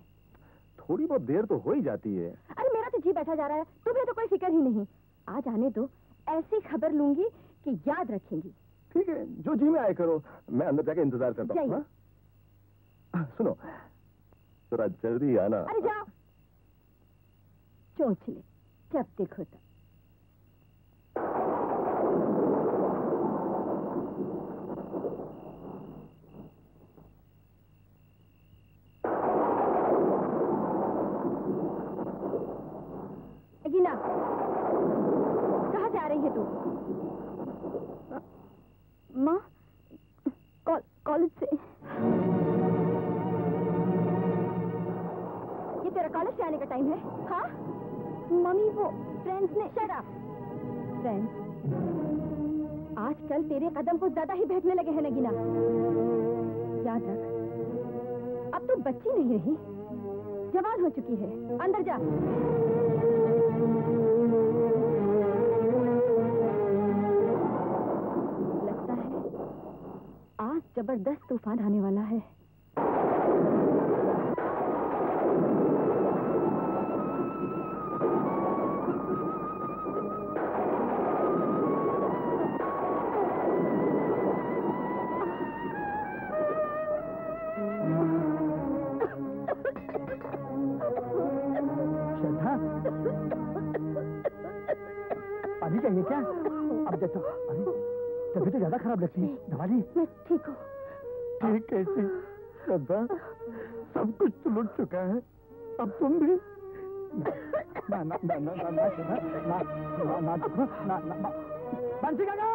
थोड़ी बहुत देर तो हो ही जाती है। अरे मेरा तो जी बैठा जा रहा है तुम्हें तो कोई फ़िक्र ही नहीं। आज आने दो ऐसी खबर लूँगी कि याद रखेंगी। ठीक है जो जी में आए करो मैं अंदर जाके इंतज़ार करता हूँ हाँ? सुनो थोड़ा जल्दी आना। अरे जाओ। चोंच ले जब देखो तब तेरे कदम कुछ ज़्यादा ही बहकने लगे हैं, नगीना। याद रख, अब तू बच्ची नहीं रही, जवान हो चुकी है। अंदर जा। लगता है आज ज़बरदस्त तूफ़ान आने वाला है। तो ज़्यादा खराब लगती है दवा ली मैं ठीक हूँ ठीक कैसी श्रद्धा सब कुछ तो लुट चुका है अब तुम भी ना ना ना ना ना ना श्रद्धा ना ना ना ना ना ना बंसी काका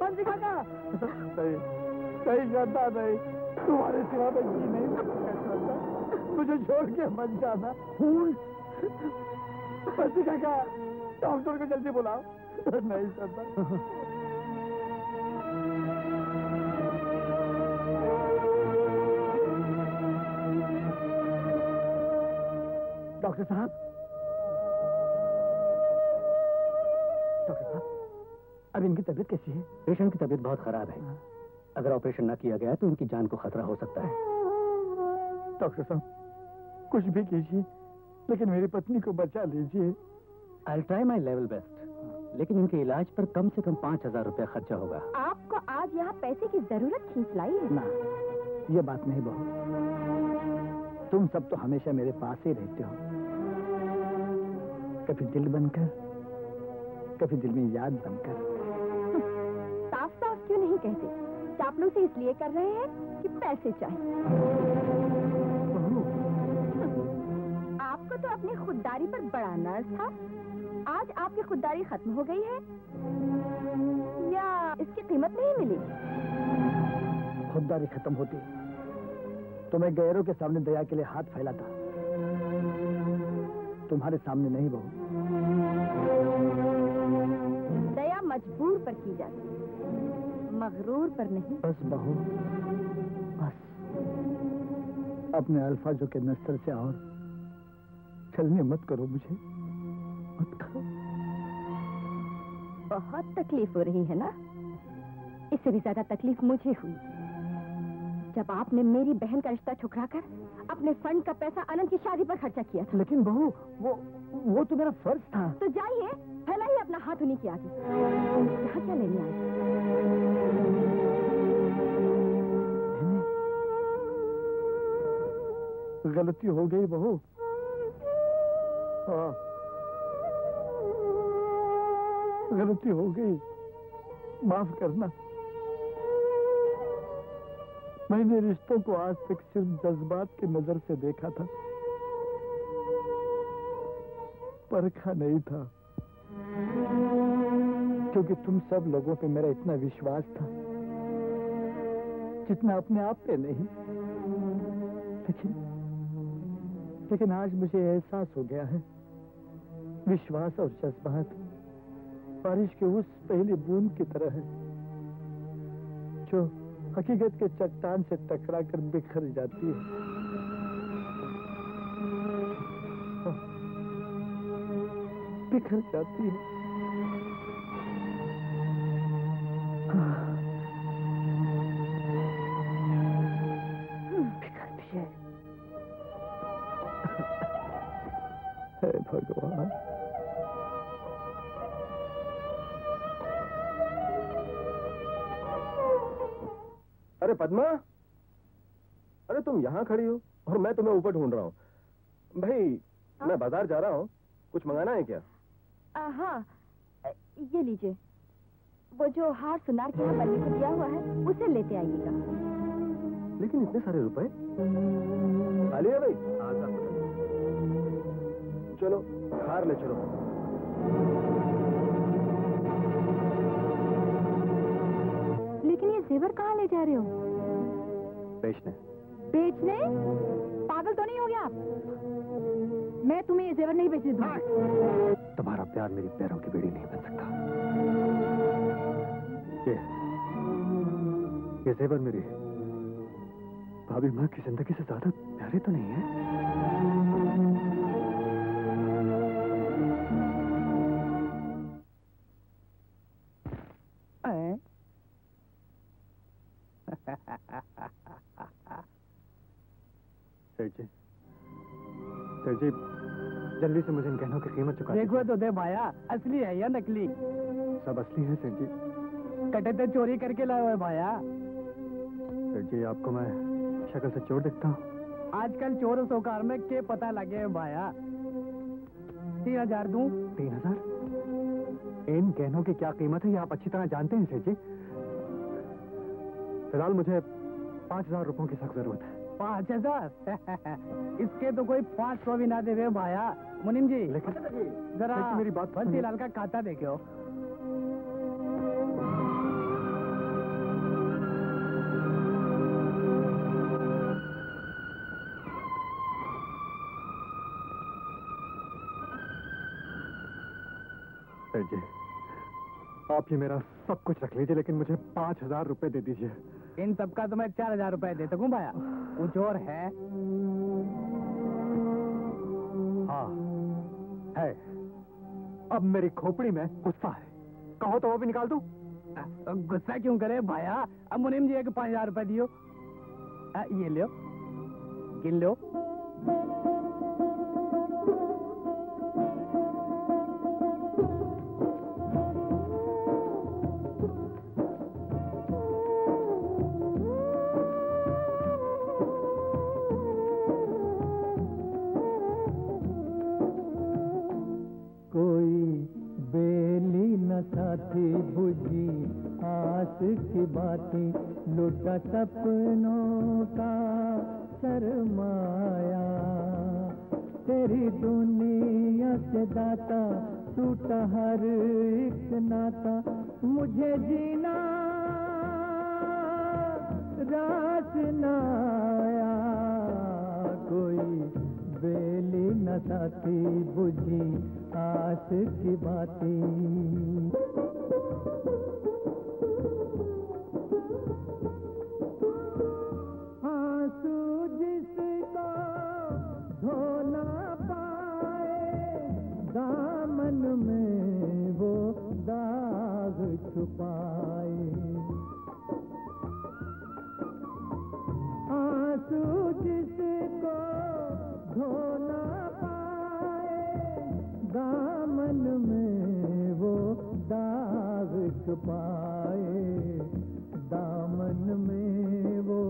बंसी काका नहीं नहीं श्रद्धा नहीं तुम्हारे सिवा मैं जी नहीं मुझे छोड़ के मत जाना फूल बंसी काका डॉक्टर को जल्दी बुलाओ नहीं श्रद्धा डॉक्टर साहब। डॉक्टर साहब अब इनकी तबीयत कैसी है? पेशेंट की तबीयत बहुत खराब है। अगर ऑपरेशन न किया गया तो उनकी जान को खतरा हो सकता है। डॉक्टर साहब कुछ भी कीजिए लेकिन मेरी पत्नी को बचा लीजिए। I try my level best लेकिन इनके इलाज पर कम से कम पाँच हज़ार रुपया खर्चा होगा। आपको आज यहाँ पैसे की ज़रूरत खींच लाई है। ना ये बात नहीं बहू तुम सब तो हमेशा मेरे पास ही रहते हो। कभी दिल बनकर कभी दिल में याद बनकर। साफ़ साफ़ क्यों नहीं कहते? चापलूसी इसलिए कर रहे हैं कि पैसे चाहिए। आपको तो अपनी खुददारी पर बड़ा नर्स था। आज आपकी खुददारी खत्म हो गई है। या इसकी कीमत नहीं मिली? खुददारी खत्म होती तो मैं गैरों के सामने दया के लिए हाथ फैलाता। तुम्हारे सामने नहीं बहू दया मजबूर पर की जाती मगरूर पर नहीं। बस बहू बस। अपने अल्फाजों के नस्तर से और चलने मत करो मुझे। मत करो। बहुत तकलीफ़ हो रही है ना? इससे भी ज़्यादा तकलीफ़ मुझे हुई। जब आपने मेरी बहन का रिश्ता ठुकराकर अपने फंड का पैसा आनंद की शादी पर खर्चा किया था। लेकिन बहू वो वो तो मेरा फ़र्ज़ था। तो जाइए फैलाइए अपना हाथ उन्हीं के आगे। यहाँ क्या लेने आए? गलती हो गई बहू। हाँ। गलती हो गई। माफ़ करना। मैंने रिश्तों को आज तक सिर्फ़ जज्बात की नज़र से देखा था, परखा नहीं था, क्योंकि तुम सब लोगों पे मेरा इतना विश्वास था, जितना अपने आप पे नहीं। लेकिन लेकिन आज मुझे एहसास हो गया है, विश्वास और जज्बात बारिश के उस पहली बूंद की तरह है, जो हकीकत के चट्टान से टकरा कर बिखर जाती है। बिखर जाती है। खड़ी हो और मैं तुम्हें ऊपर ढूंढ रहा हूँ। भाई मैं बाज़ार जा रहा हूँ। कुछ मंगाना है क्या? आ, हाँ। ये लीजिए। वो जो हार सुनार के यहाँ बल्ली को दिया हुआ है उसे लेते आइएगा। लेकिन इतने सारे रुपए? खाली भाई। चलो हार ले चलो। लेकिन ये जेवर कहाँ ले जा रहे हो? बेचने। बेचने? पागल तो नहीं हो गया आप? मैं तुम्हें ये जेवर नहीं बेचने दूँगा। तुम्हारा प्यार मेरी पैरों की बेड़ी नहीं बन सकता। ये ये जेवर मेरी भाभी माँ की ज़िंदगी से ज़्यादा प्यारे तो नहीं है। जल्दी से मुझे इन गहनों की कीमत चुका देखो तो दे भाया असली है या नकली? सब असली है सेठ जी। कटे तो चोरी करके लाए हुए भाया सेठ जी आपको मैं शक्ल से चोर दिखता हूँ। आजकल चोर सोकार में के पता लगे हैं भाया तीन हज़ार दू? तीन हज़ार? इन गहनों की क्या कीमत है ये आप अच्छी तरह जानते हैं सेठ जी। फ़िलहाल मुझे पाँच हज़ार रुपयों की सख्त ज़रूरत है। पाँच हज़ार। इसके तो कोई पाँच सौ भी ना देवे भाया। मुनिम जी जरा मेरी बात तो बंसीलाल का खाता देखो जी आप ये मेरा सब कुछ रख लीजिए लेकिन मुझे पाँच हज़ार रुपए दे दीजिए। इन सबका तो मैं चार हज़ार रुपए दे सकूँ भाया? चोर है। हाँ है। अब मेरी खोपड़ी में गुस्सा है। कहो तो वो भी निकाल दू? गुस्सा क्यों करे भाया? अब मुनिम जी एक पाँच हज़ार रुपए दियो। आ, ये लो गिन लो लुटा सपनों का शर्माया तेरी दुनिया से दाता टूटा हर एक नाता। मुझे जीना रास न आया। कोई बेली न साथी, बुझी आस की बातें। छुपाए आँसू जिसको धो ना पाए, दामन में वो दाग छुपाए। दामन में वो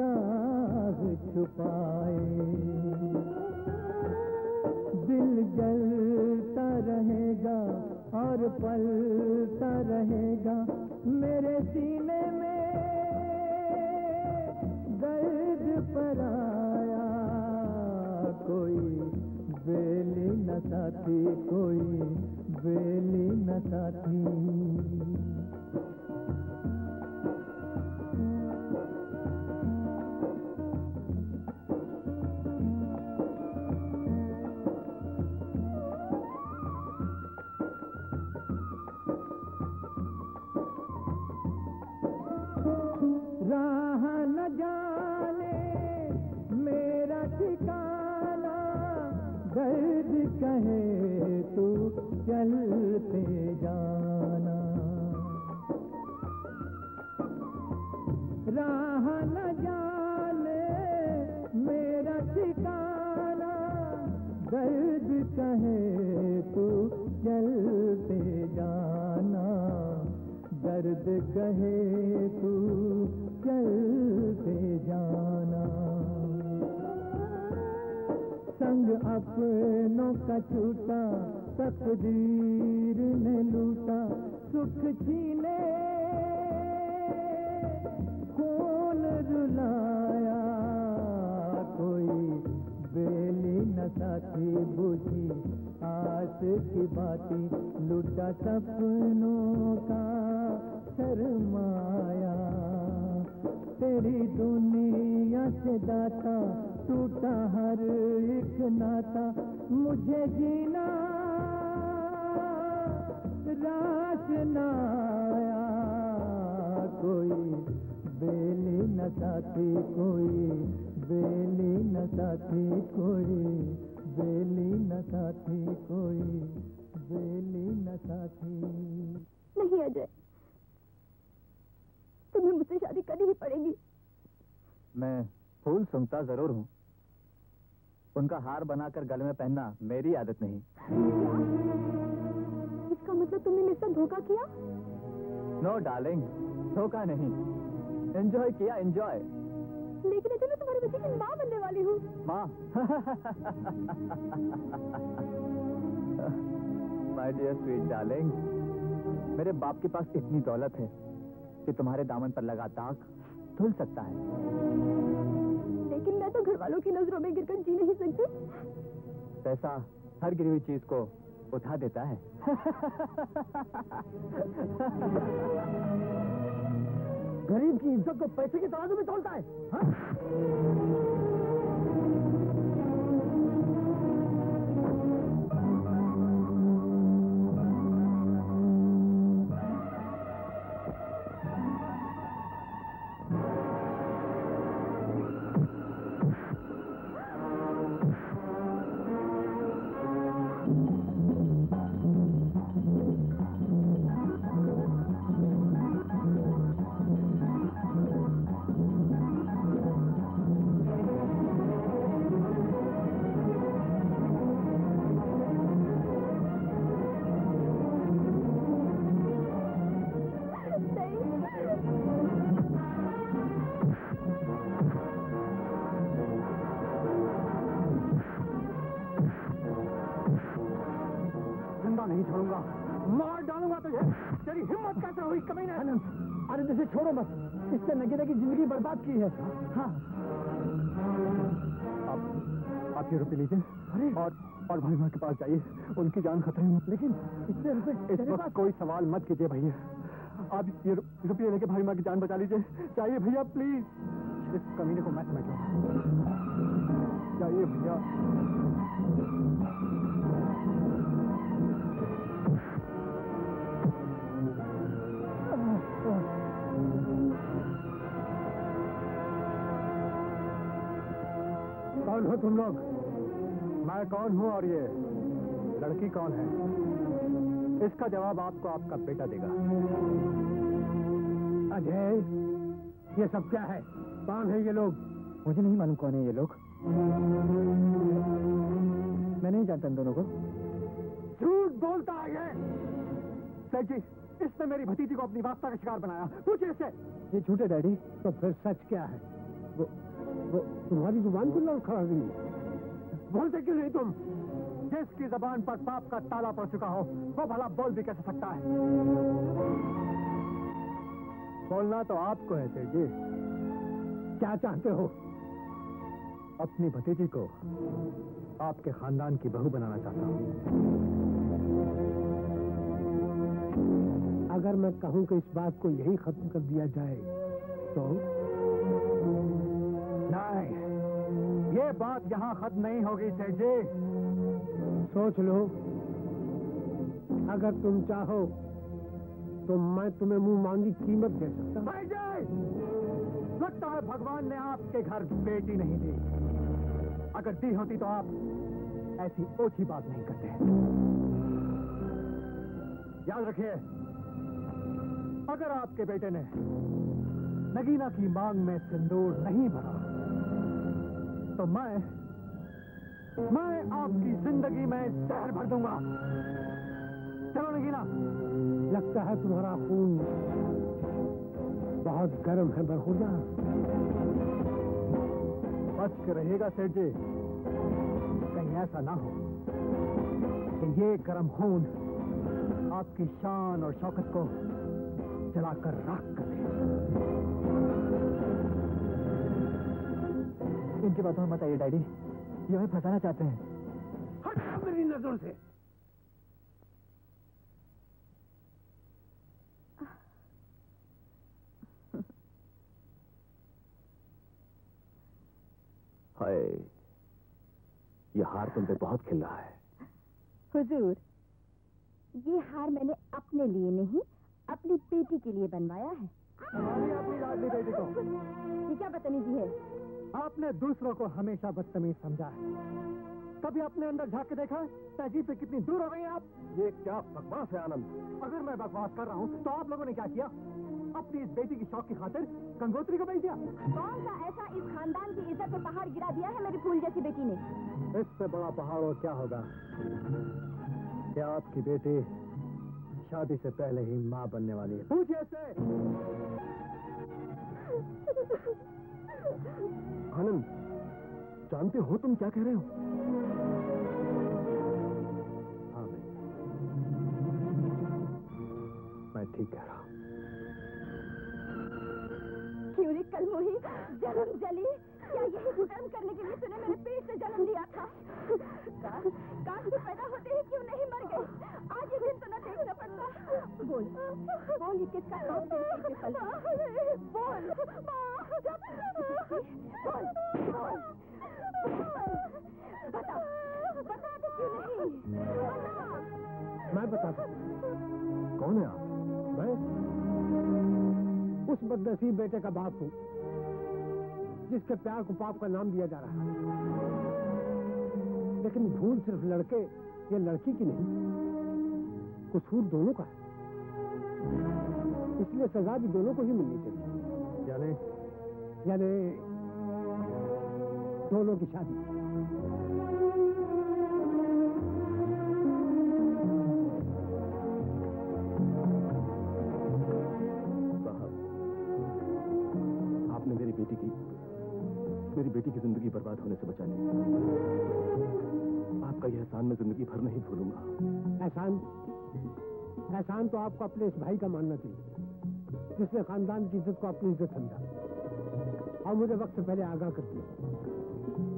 दाग छुपाए। दिल जलता रहेगा और सा रहेगा मेरे सीने में। दर्द पर आया कोई बेली न साथी, कोई बेली न साथी। जाने, मेरा ठिकाना दर्द कहे तू चलते जाना। राह न जाने, मेरा ठिकाना दर्द कहे तू चलते जाना। दर्द कहे तू चलते जाना। संग अपनों का छूटा, तकदीर ने लूटा, सुख छीने। खून रुलाया? कोई बेली न साथी बुझी, आस की बाती लुटा सपनों का शर्माया। तेरी दुनिया से दाता, टूटा हर एक नाता। मुझे जीना रास न आया। कोई बेली न साथी, कोई बेली न साथी, कोई बेली न साथी, कोई बेली न साथी। नहीं अजय मुझसे शादी करनी ही पड़ेगी। मैं फूल सुनता ज़रूर हूँ। उनका हार बनाकर गले में पहनना मेरी आदत नहीं। इसका मतलब तुमने मेरे साथ धोखा किया? नो डार्लिंग धोखा नहीं। एंजॉय किया एंजॉय लेकिन अजय मैं तुम्हारे बच्चे की माँ बनने वाली हूँ। माँ? माय डियर स्वीट डार्लिंग मेरे बाप के पास इतनी दौलत है। कि तुम्हारे दामन पर लगा दाग धुल सकता है। लेकिन मैं तो घर वालों की नज़रों में गिरकर जी नहीं सकती। पैसा हर गिरी हुई चीज़ को उठा देता है। गरीब की इज़्ज़त को पैसे के तराजू में तोड़ता है हाँ? ये रुपये लीजिए। और और भाई माँ के पास जाइए। उनकी जान खतरे में। लेकिन इतने रुपए इस वक्त कोई सवाल मत कीजिए भैया। आप ये रुपये लेके भाई माँ की जान बचा लीजिए। चाहिए भैया प्लीज़। इस कमीने को मैं समझ चाहिए भैया। कौन हो तुम लोग? मैं कौन हूँ और ये लड़की कौन है? इसका जवाब आपको आपका बेटा देगा। अजय ये सब क्या है? कौन है ये लोग? मुझे नहीं मालूम कौन है ये लोग। मैं नहीं जानता इन दोनों को। झूठ बोलता है ये! सेठ जी इसने मेरी भतीजी को अपनी वास्ता का शिकार बनाया। पूछिए इससे। ये झूठे डैडी तो फिर सच क्या है? वो वो तुम्हारी ज़ुबान को लड़ खड़ा गई बोलते क्यों नहीं तुम जिसकी जबान पर पाप का ताला पड़ चुका हो, वो भला बोल भी कैसे सकता है? बोलना तो आपको है सेठ जी क्या चाहते हो? अपनी भतीजी को आपके खानदान की बहू बनाना चाहता हूँ। अगर मैं कहूँ कि इस बात को यही खत्म कर दिया जाए तो? नहीं। ये बात यहाँ खत्म नहीं होगी सेठ जी सोच लो, अगर तुम चाहो तो मैं तुम्हें मुँह मांगी कीमत दे सकता। भाई लगता है भगवान ने आपके घर बेटी नहीं दी। अगर दी होती तो आप ऐसी ओछी बात नहीं करते। याद रखिए, अगर आपके बेटे ने नगीना की मांग में सिंदूर नहीं भरा तो मैं मैं आपकी ज़िंदगी में जहर भर दूँगा। चलो नगीना, लगता है तुम्हारा खून बहुत गर्म है बरखुदा बच के रहेगा सेठ जी। कहीं ऐसा ना हो कि ये गर्म खून आपकी शान और शौकत को जलाकर राख कर दे। इनकी बातों में मत आइए डैडी। ये हमें फंसाना चाहते हैं। हट मेरी नज़र से। हाय ये हार तुम पे बहुत खिल रहा है। हुजूर ये हार मैंने अपने लिए नहीं अपनी बेटी के लिए बनवाया है। अपनी बेटी को। ये क्या बदतमीजी है? आपने दूसरों को हमेशा बदतमीज समझा है। कभी अपने अंदर झाँक के देखा? तहजीब से कितनी दूर हो गई आप? ये क्या बकवास है आनंद? अगर मैं बकवास कर रहा हूँ तो आप लोगों ने क्या किया? अपनी इस बेटी की शौक की खातिर गंगोत्री को भेज दिया। कौन सा ऐसा इस खानदान की इज़्ज़त पे पहाड़ गिरा दिया है मेरी फूल जैसी बेटी ने? इससे बड़ा पहाड़ और क्या होगा? क्या आपकी बेटी शादी से पहले ही माँ बनने वाली है? पूछिए आनंद जानते हो तुम क्या कह रहे हो? हाँ मैं मैं ठीक कह रहा हूँ। क्यों रे कलमोही जन्म जली। क्या यही कुकर्म करने के लिए तूने मेरे पेट से जन्म लिया था? काश काश तू पैदा होते ही क्यों नहीं मर गई? आज ये दिन तो न देखना पड़ता। बोल। बोल ये किसका तेरे पेट बोल। बता बता बता मैं बताता कौन है आप? मैं? उस बदनसीब बेटे का बाप हूँ, जिसके प्यार को पाप का नाम दिया जा रहा है। लेकिन भूल सिर्फ़ लड़के, या लड़की की नहीं, कसूर दोनों का है। इसलिए सजा भी दोनों को ही मिलनी चाहिए। यानी यानी दोनों की शादी। आपने मेरी बेटी की मेरी बेटी की ज़िंदगी बर्बाद होने से बचा ली आपका यह एहसान मैं ज़िंदगी भर नहीं भूलूँगा। एहसान? एहसान तो आपको अपने इस भाई का मानना चाहिए जिसने खानदान की इज़्ज़त को अपनी इज़्ज़त समझा। और मुझे वक्त से पहले आगाह कर दिया।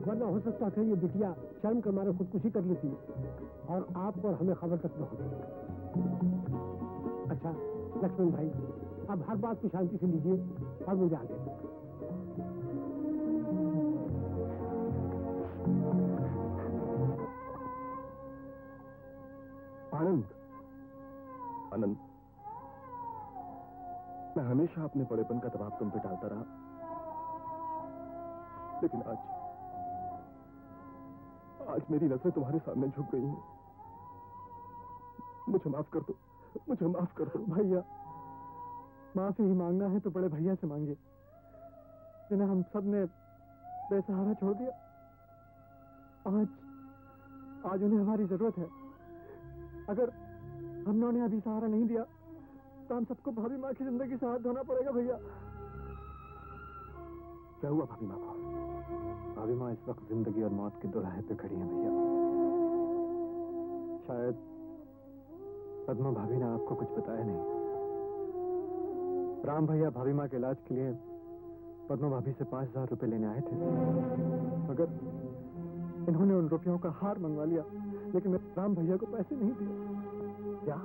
वरना हो सकता था ये बिटिया शर्म के मारे खुदकुशी कर लेती और आपको और हमें खबर तक न होती। अच्छा लक्ष्मण भाई, अब हर बात को शांति से लीजिए और मुझे आगे। आनंद। आनंद। मैं हमेशा अपने बड़ेपन का दबाव तुम पे डालता रहा। लेकिन आज आज मेरी नज़रें तुम्हारे सामने झुक गई हैं। मुझे माफ़ कर दो, मुझे माफ़ कर दो भैया। माफ़ी ही मांगना है तो बड़े भैया से मांगे जिन्हें हम सबने बेसहारा छोड़ दिया। आज आज उन्हें हमारी ज़रूरत है। अगर हम उन्हें अभी सहारा नहीं दिया तो हम सबको भाभी माँ की ज़िंदगी से हाथ धोना पड़ेगा भैया। क्या हुआ भाभी माँ भाभी माँ इस वक्त ज़िंदगी और मौत के दुराहे पे खड़ी हैं भैया। शायद पद्मा भाभी ने आपको कुछ बताया नहीं। राम भैया भाभी माँ के इलाज के लिए पद्मा भाभी से पाँच हज़ार रुपए लेने आए थे। मगर इन्होंने उन रुपयों का हार मंगवा लिया, लेकिन मैं राम भैया को पैसे नहीं दिए। क्या?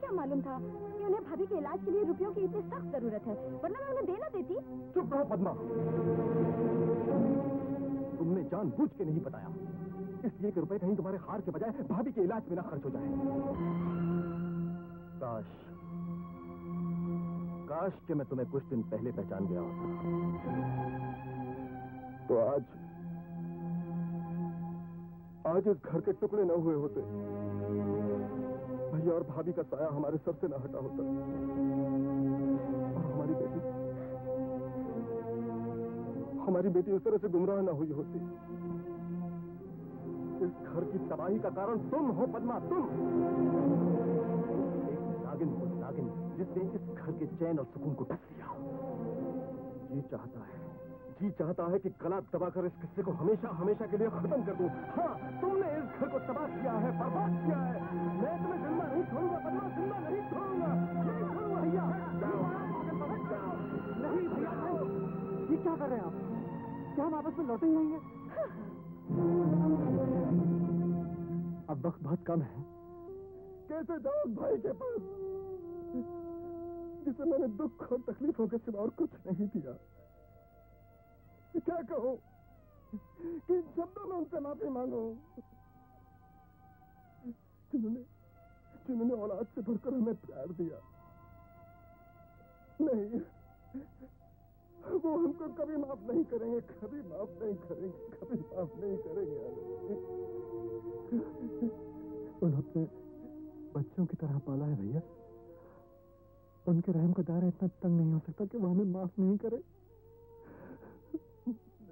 क्या मालूम था कि उन्हें भाभी के इलाज के लिए रुपयों की इतनी सख्त ज़रूरत है? वरना मैं उन्हें देना देती। चुप रहो, पद्मा। तुमने जानबूझ के नहीं बताया। इसलिए रुपए कहीं तुम्हारे हार के बजाय भाभी के इलाज में ना खर्च हो जाए। काश काश के मैं तुम्हें कुछ दिन पहले पहचान गया होता। तो आज आज इस घर के टुकड़े न हुए होते। भैया और भाभी का साया हमारे सर से न हटा होता। और हमारी बेटी? हमारी बेटी उस तरह से गुमराह न हुई होती। इस घर की तबाही का कारण तुम हो, पद्मा, तुम। एक नागिन हो नागिन जिसने इस घर के चैन और सुकून को टस दिया। ये चाहता है जी चाहता है कि गला दबाकर इस किस्से को हमेशा हमेशा के लिए खत्म कर दूँ। हाँ तुमने इस घर को तबाह किया है बर्बाद किया है। मैं तुम्हें ज़िंदा नहीं छोड़ूँगा पद्मा ज़िंदा नहीं छोड़ूँगा। नहीं छोड़ूँगा भैया नहीं भैया ये क्या कर रहे हैं आप? क्या हम आपस में लौटे ही नहीं? है अब वक्त बहुत कम है। कैसे जाओ भाई के पास? जिसे मैंने दुख और तकलीफों के सिवा और कुछ नहीं दिया। क्या कहूँ? किन शब्दों में उनसे माफ़ी मांगो? जिन्होंने जिन्होंने औलाद से बढ़कर हमें प्यार दिया। नहीं, वो हमको कभी माफ़ नहीं करेंगे, कभी माफ़ नहीं करेंगे, कभी माफ़ नहीं करेंगे उन्होंने बच्चों की तरह पाला है भैया। उनके रहम का दायरा इतना तंग नहीं हो सकता कि वो हमें माफ़ नहीं करे।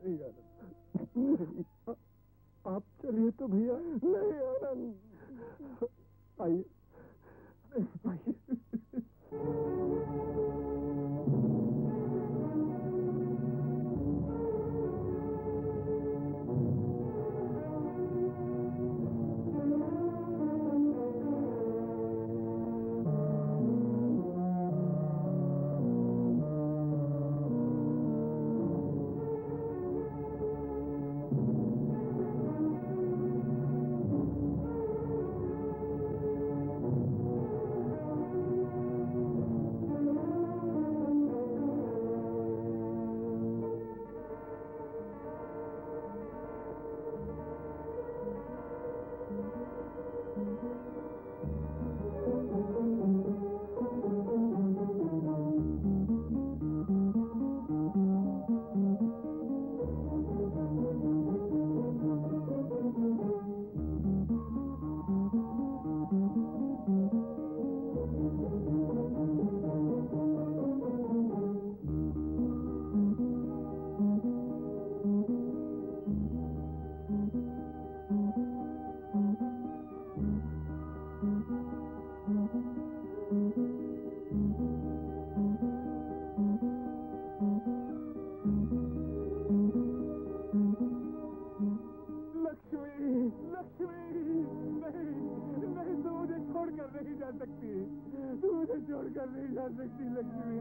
नहीं आनंद आप चलिए तो भैया नहीं आनंद आइए आइए। जा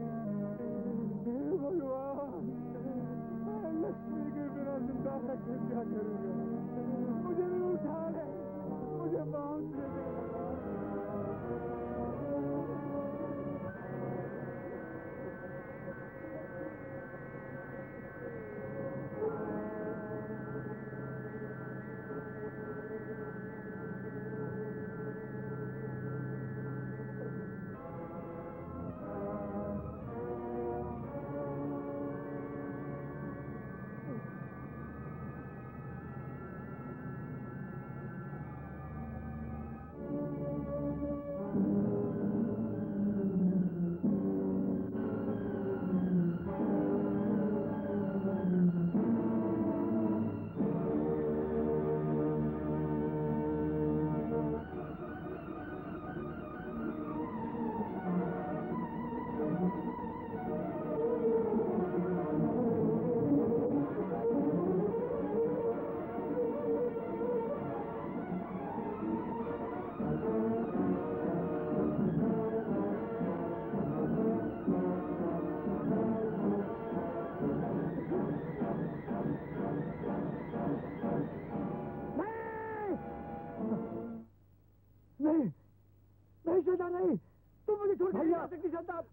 भैया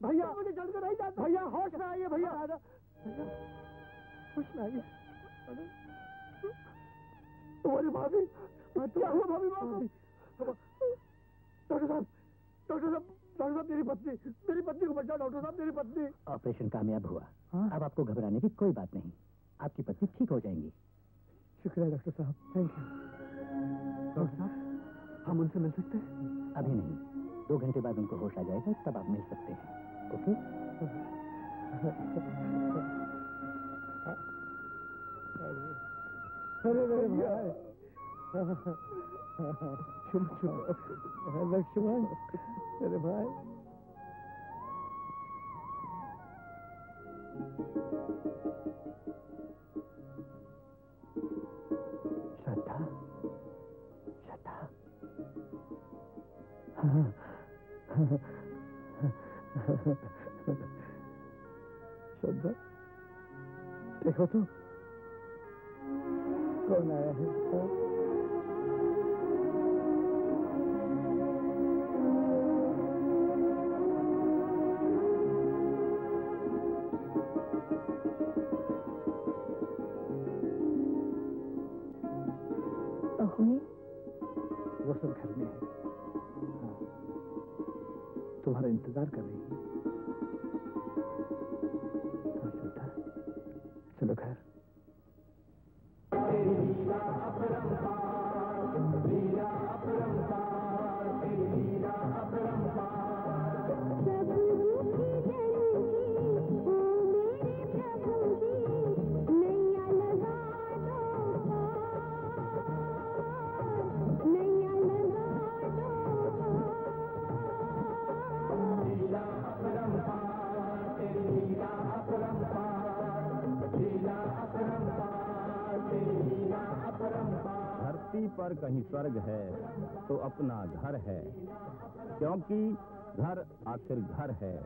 भैया। मुझे नहीं जाता। भैया होश में आइए भैया। होश में आइए। तुम्हारी भाभी क्या हुआ भाभी डॉक्टर साहब डॉक्टर साहब डॉक्टर साहब मेरी पत्नी मेरी पत्नी को बचाओ डॉक्टर साहब मेरी पत्नी। ऑपरेशन कामयाब हुआ। अब आपको घबराने की कोई बात नहीं। आपकी पत्नी ठीक हो जाएँगी। शुक्रिया डॉक्टर साहब। थैंक यू डॉक्टर साहब हम उनसे मिल सकते हैं? घंटे बाद उनको होश आ जाएगा तब आप मिल सकते हैं। ओके? अरे मेरे भाई। लक्ष्मण मेरे भाई। श्रद्धा? श्रद्धा? श्रद्धा देखो तो कौन आया है? बहू वो सब घर में हाँ। तुम्हारा इंतज़ार कर रही है। हाँ, चलो घर धरती पर कहीं स्वर्ग है तो अपना घर है। क्योंकि घर आखिर घर है।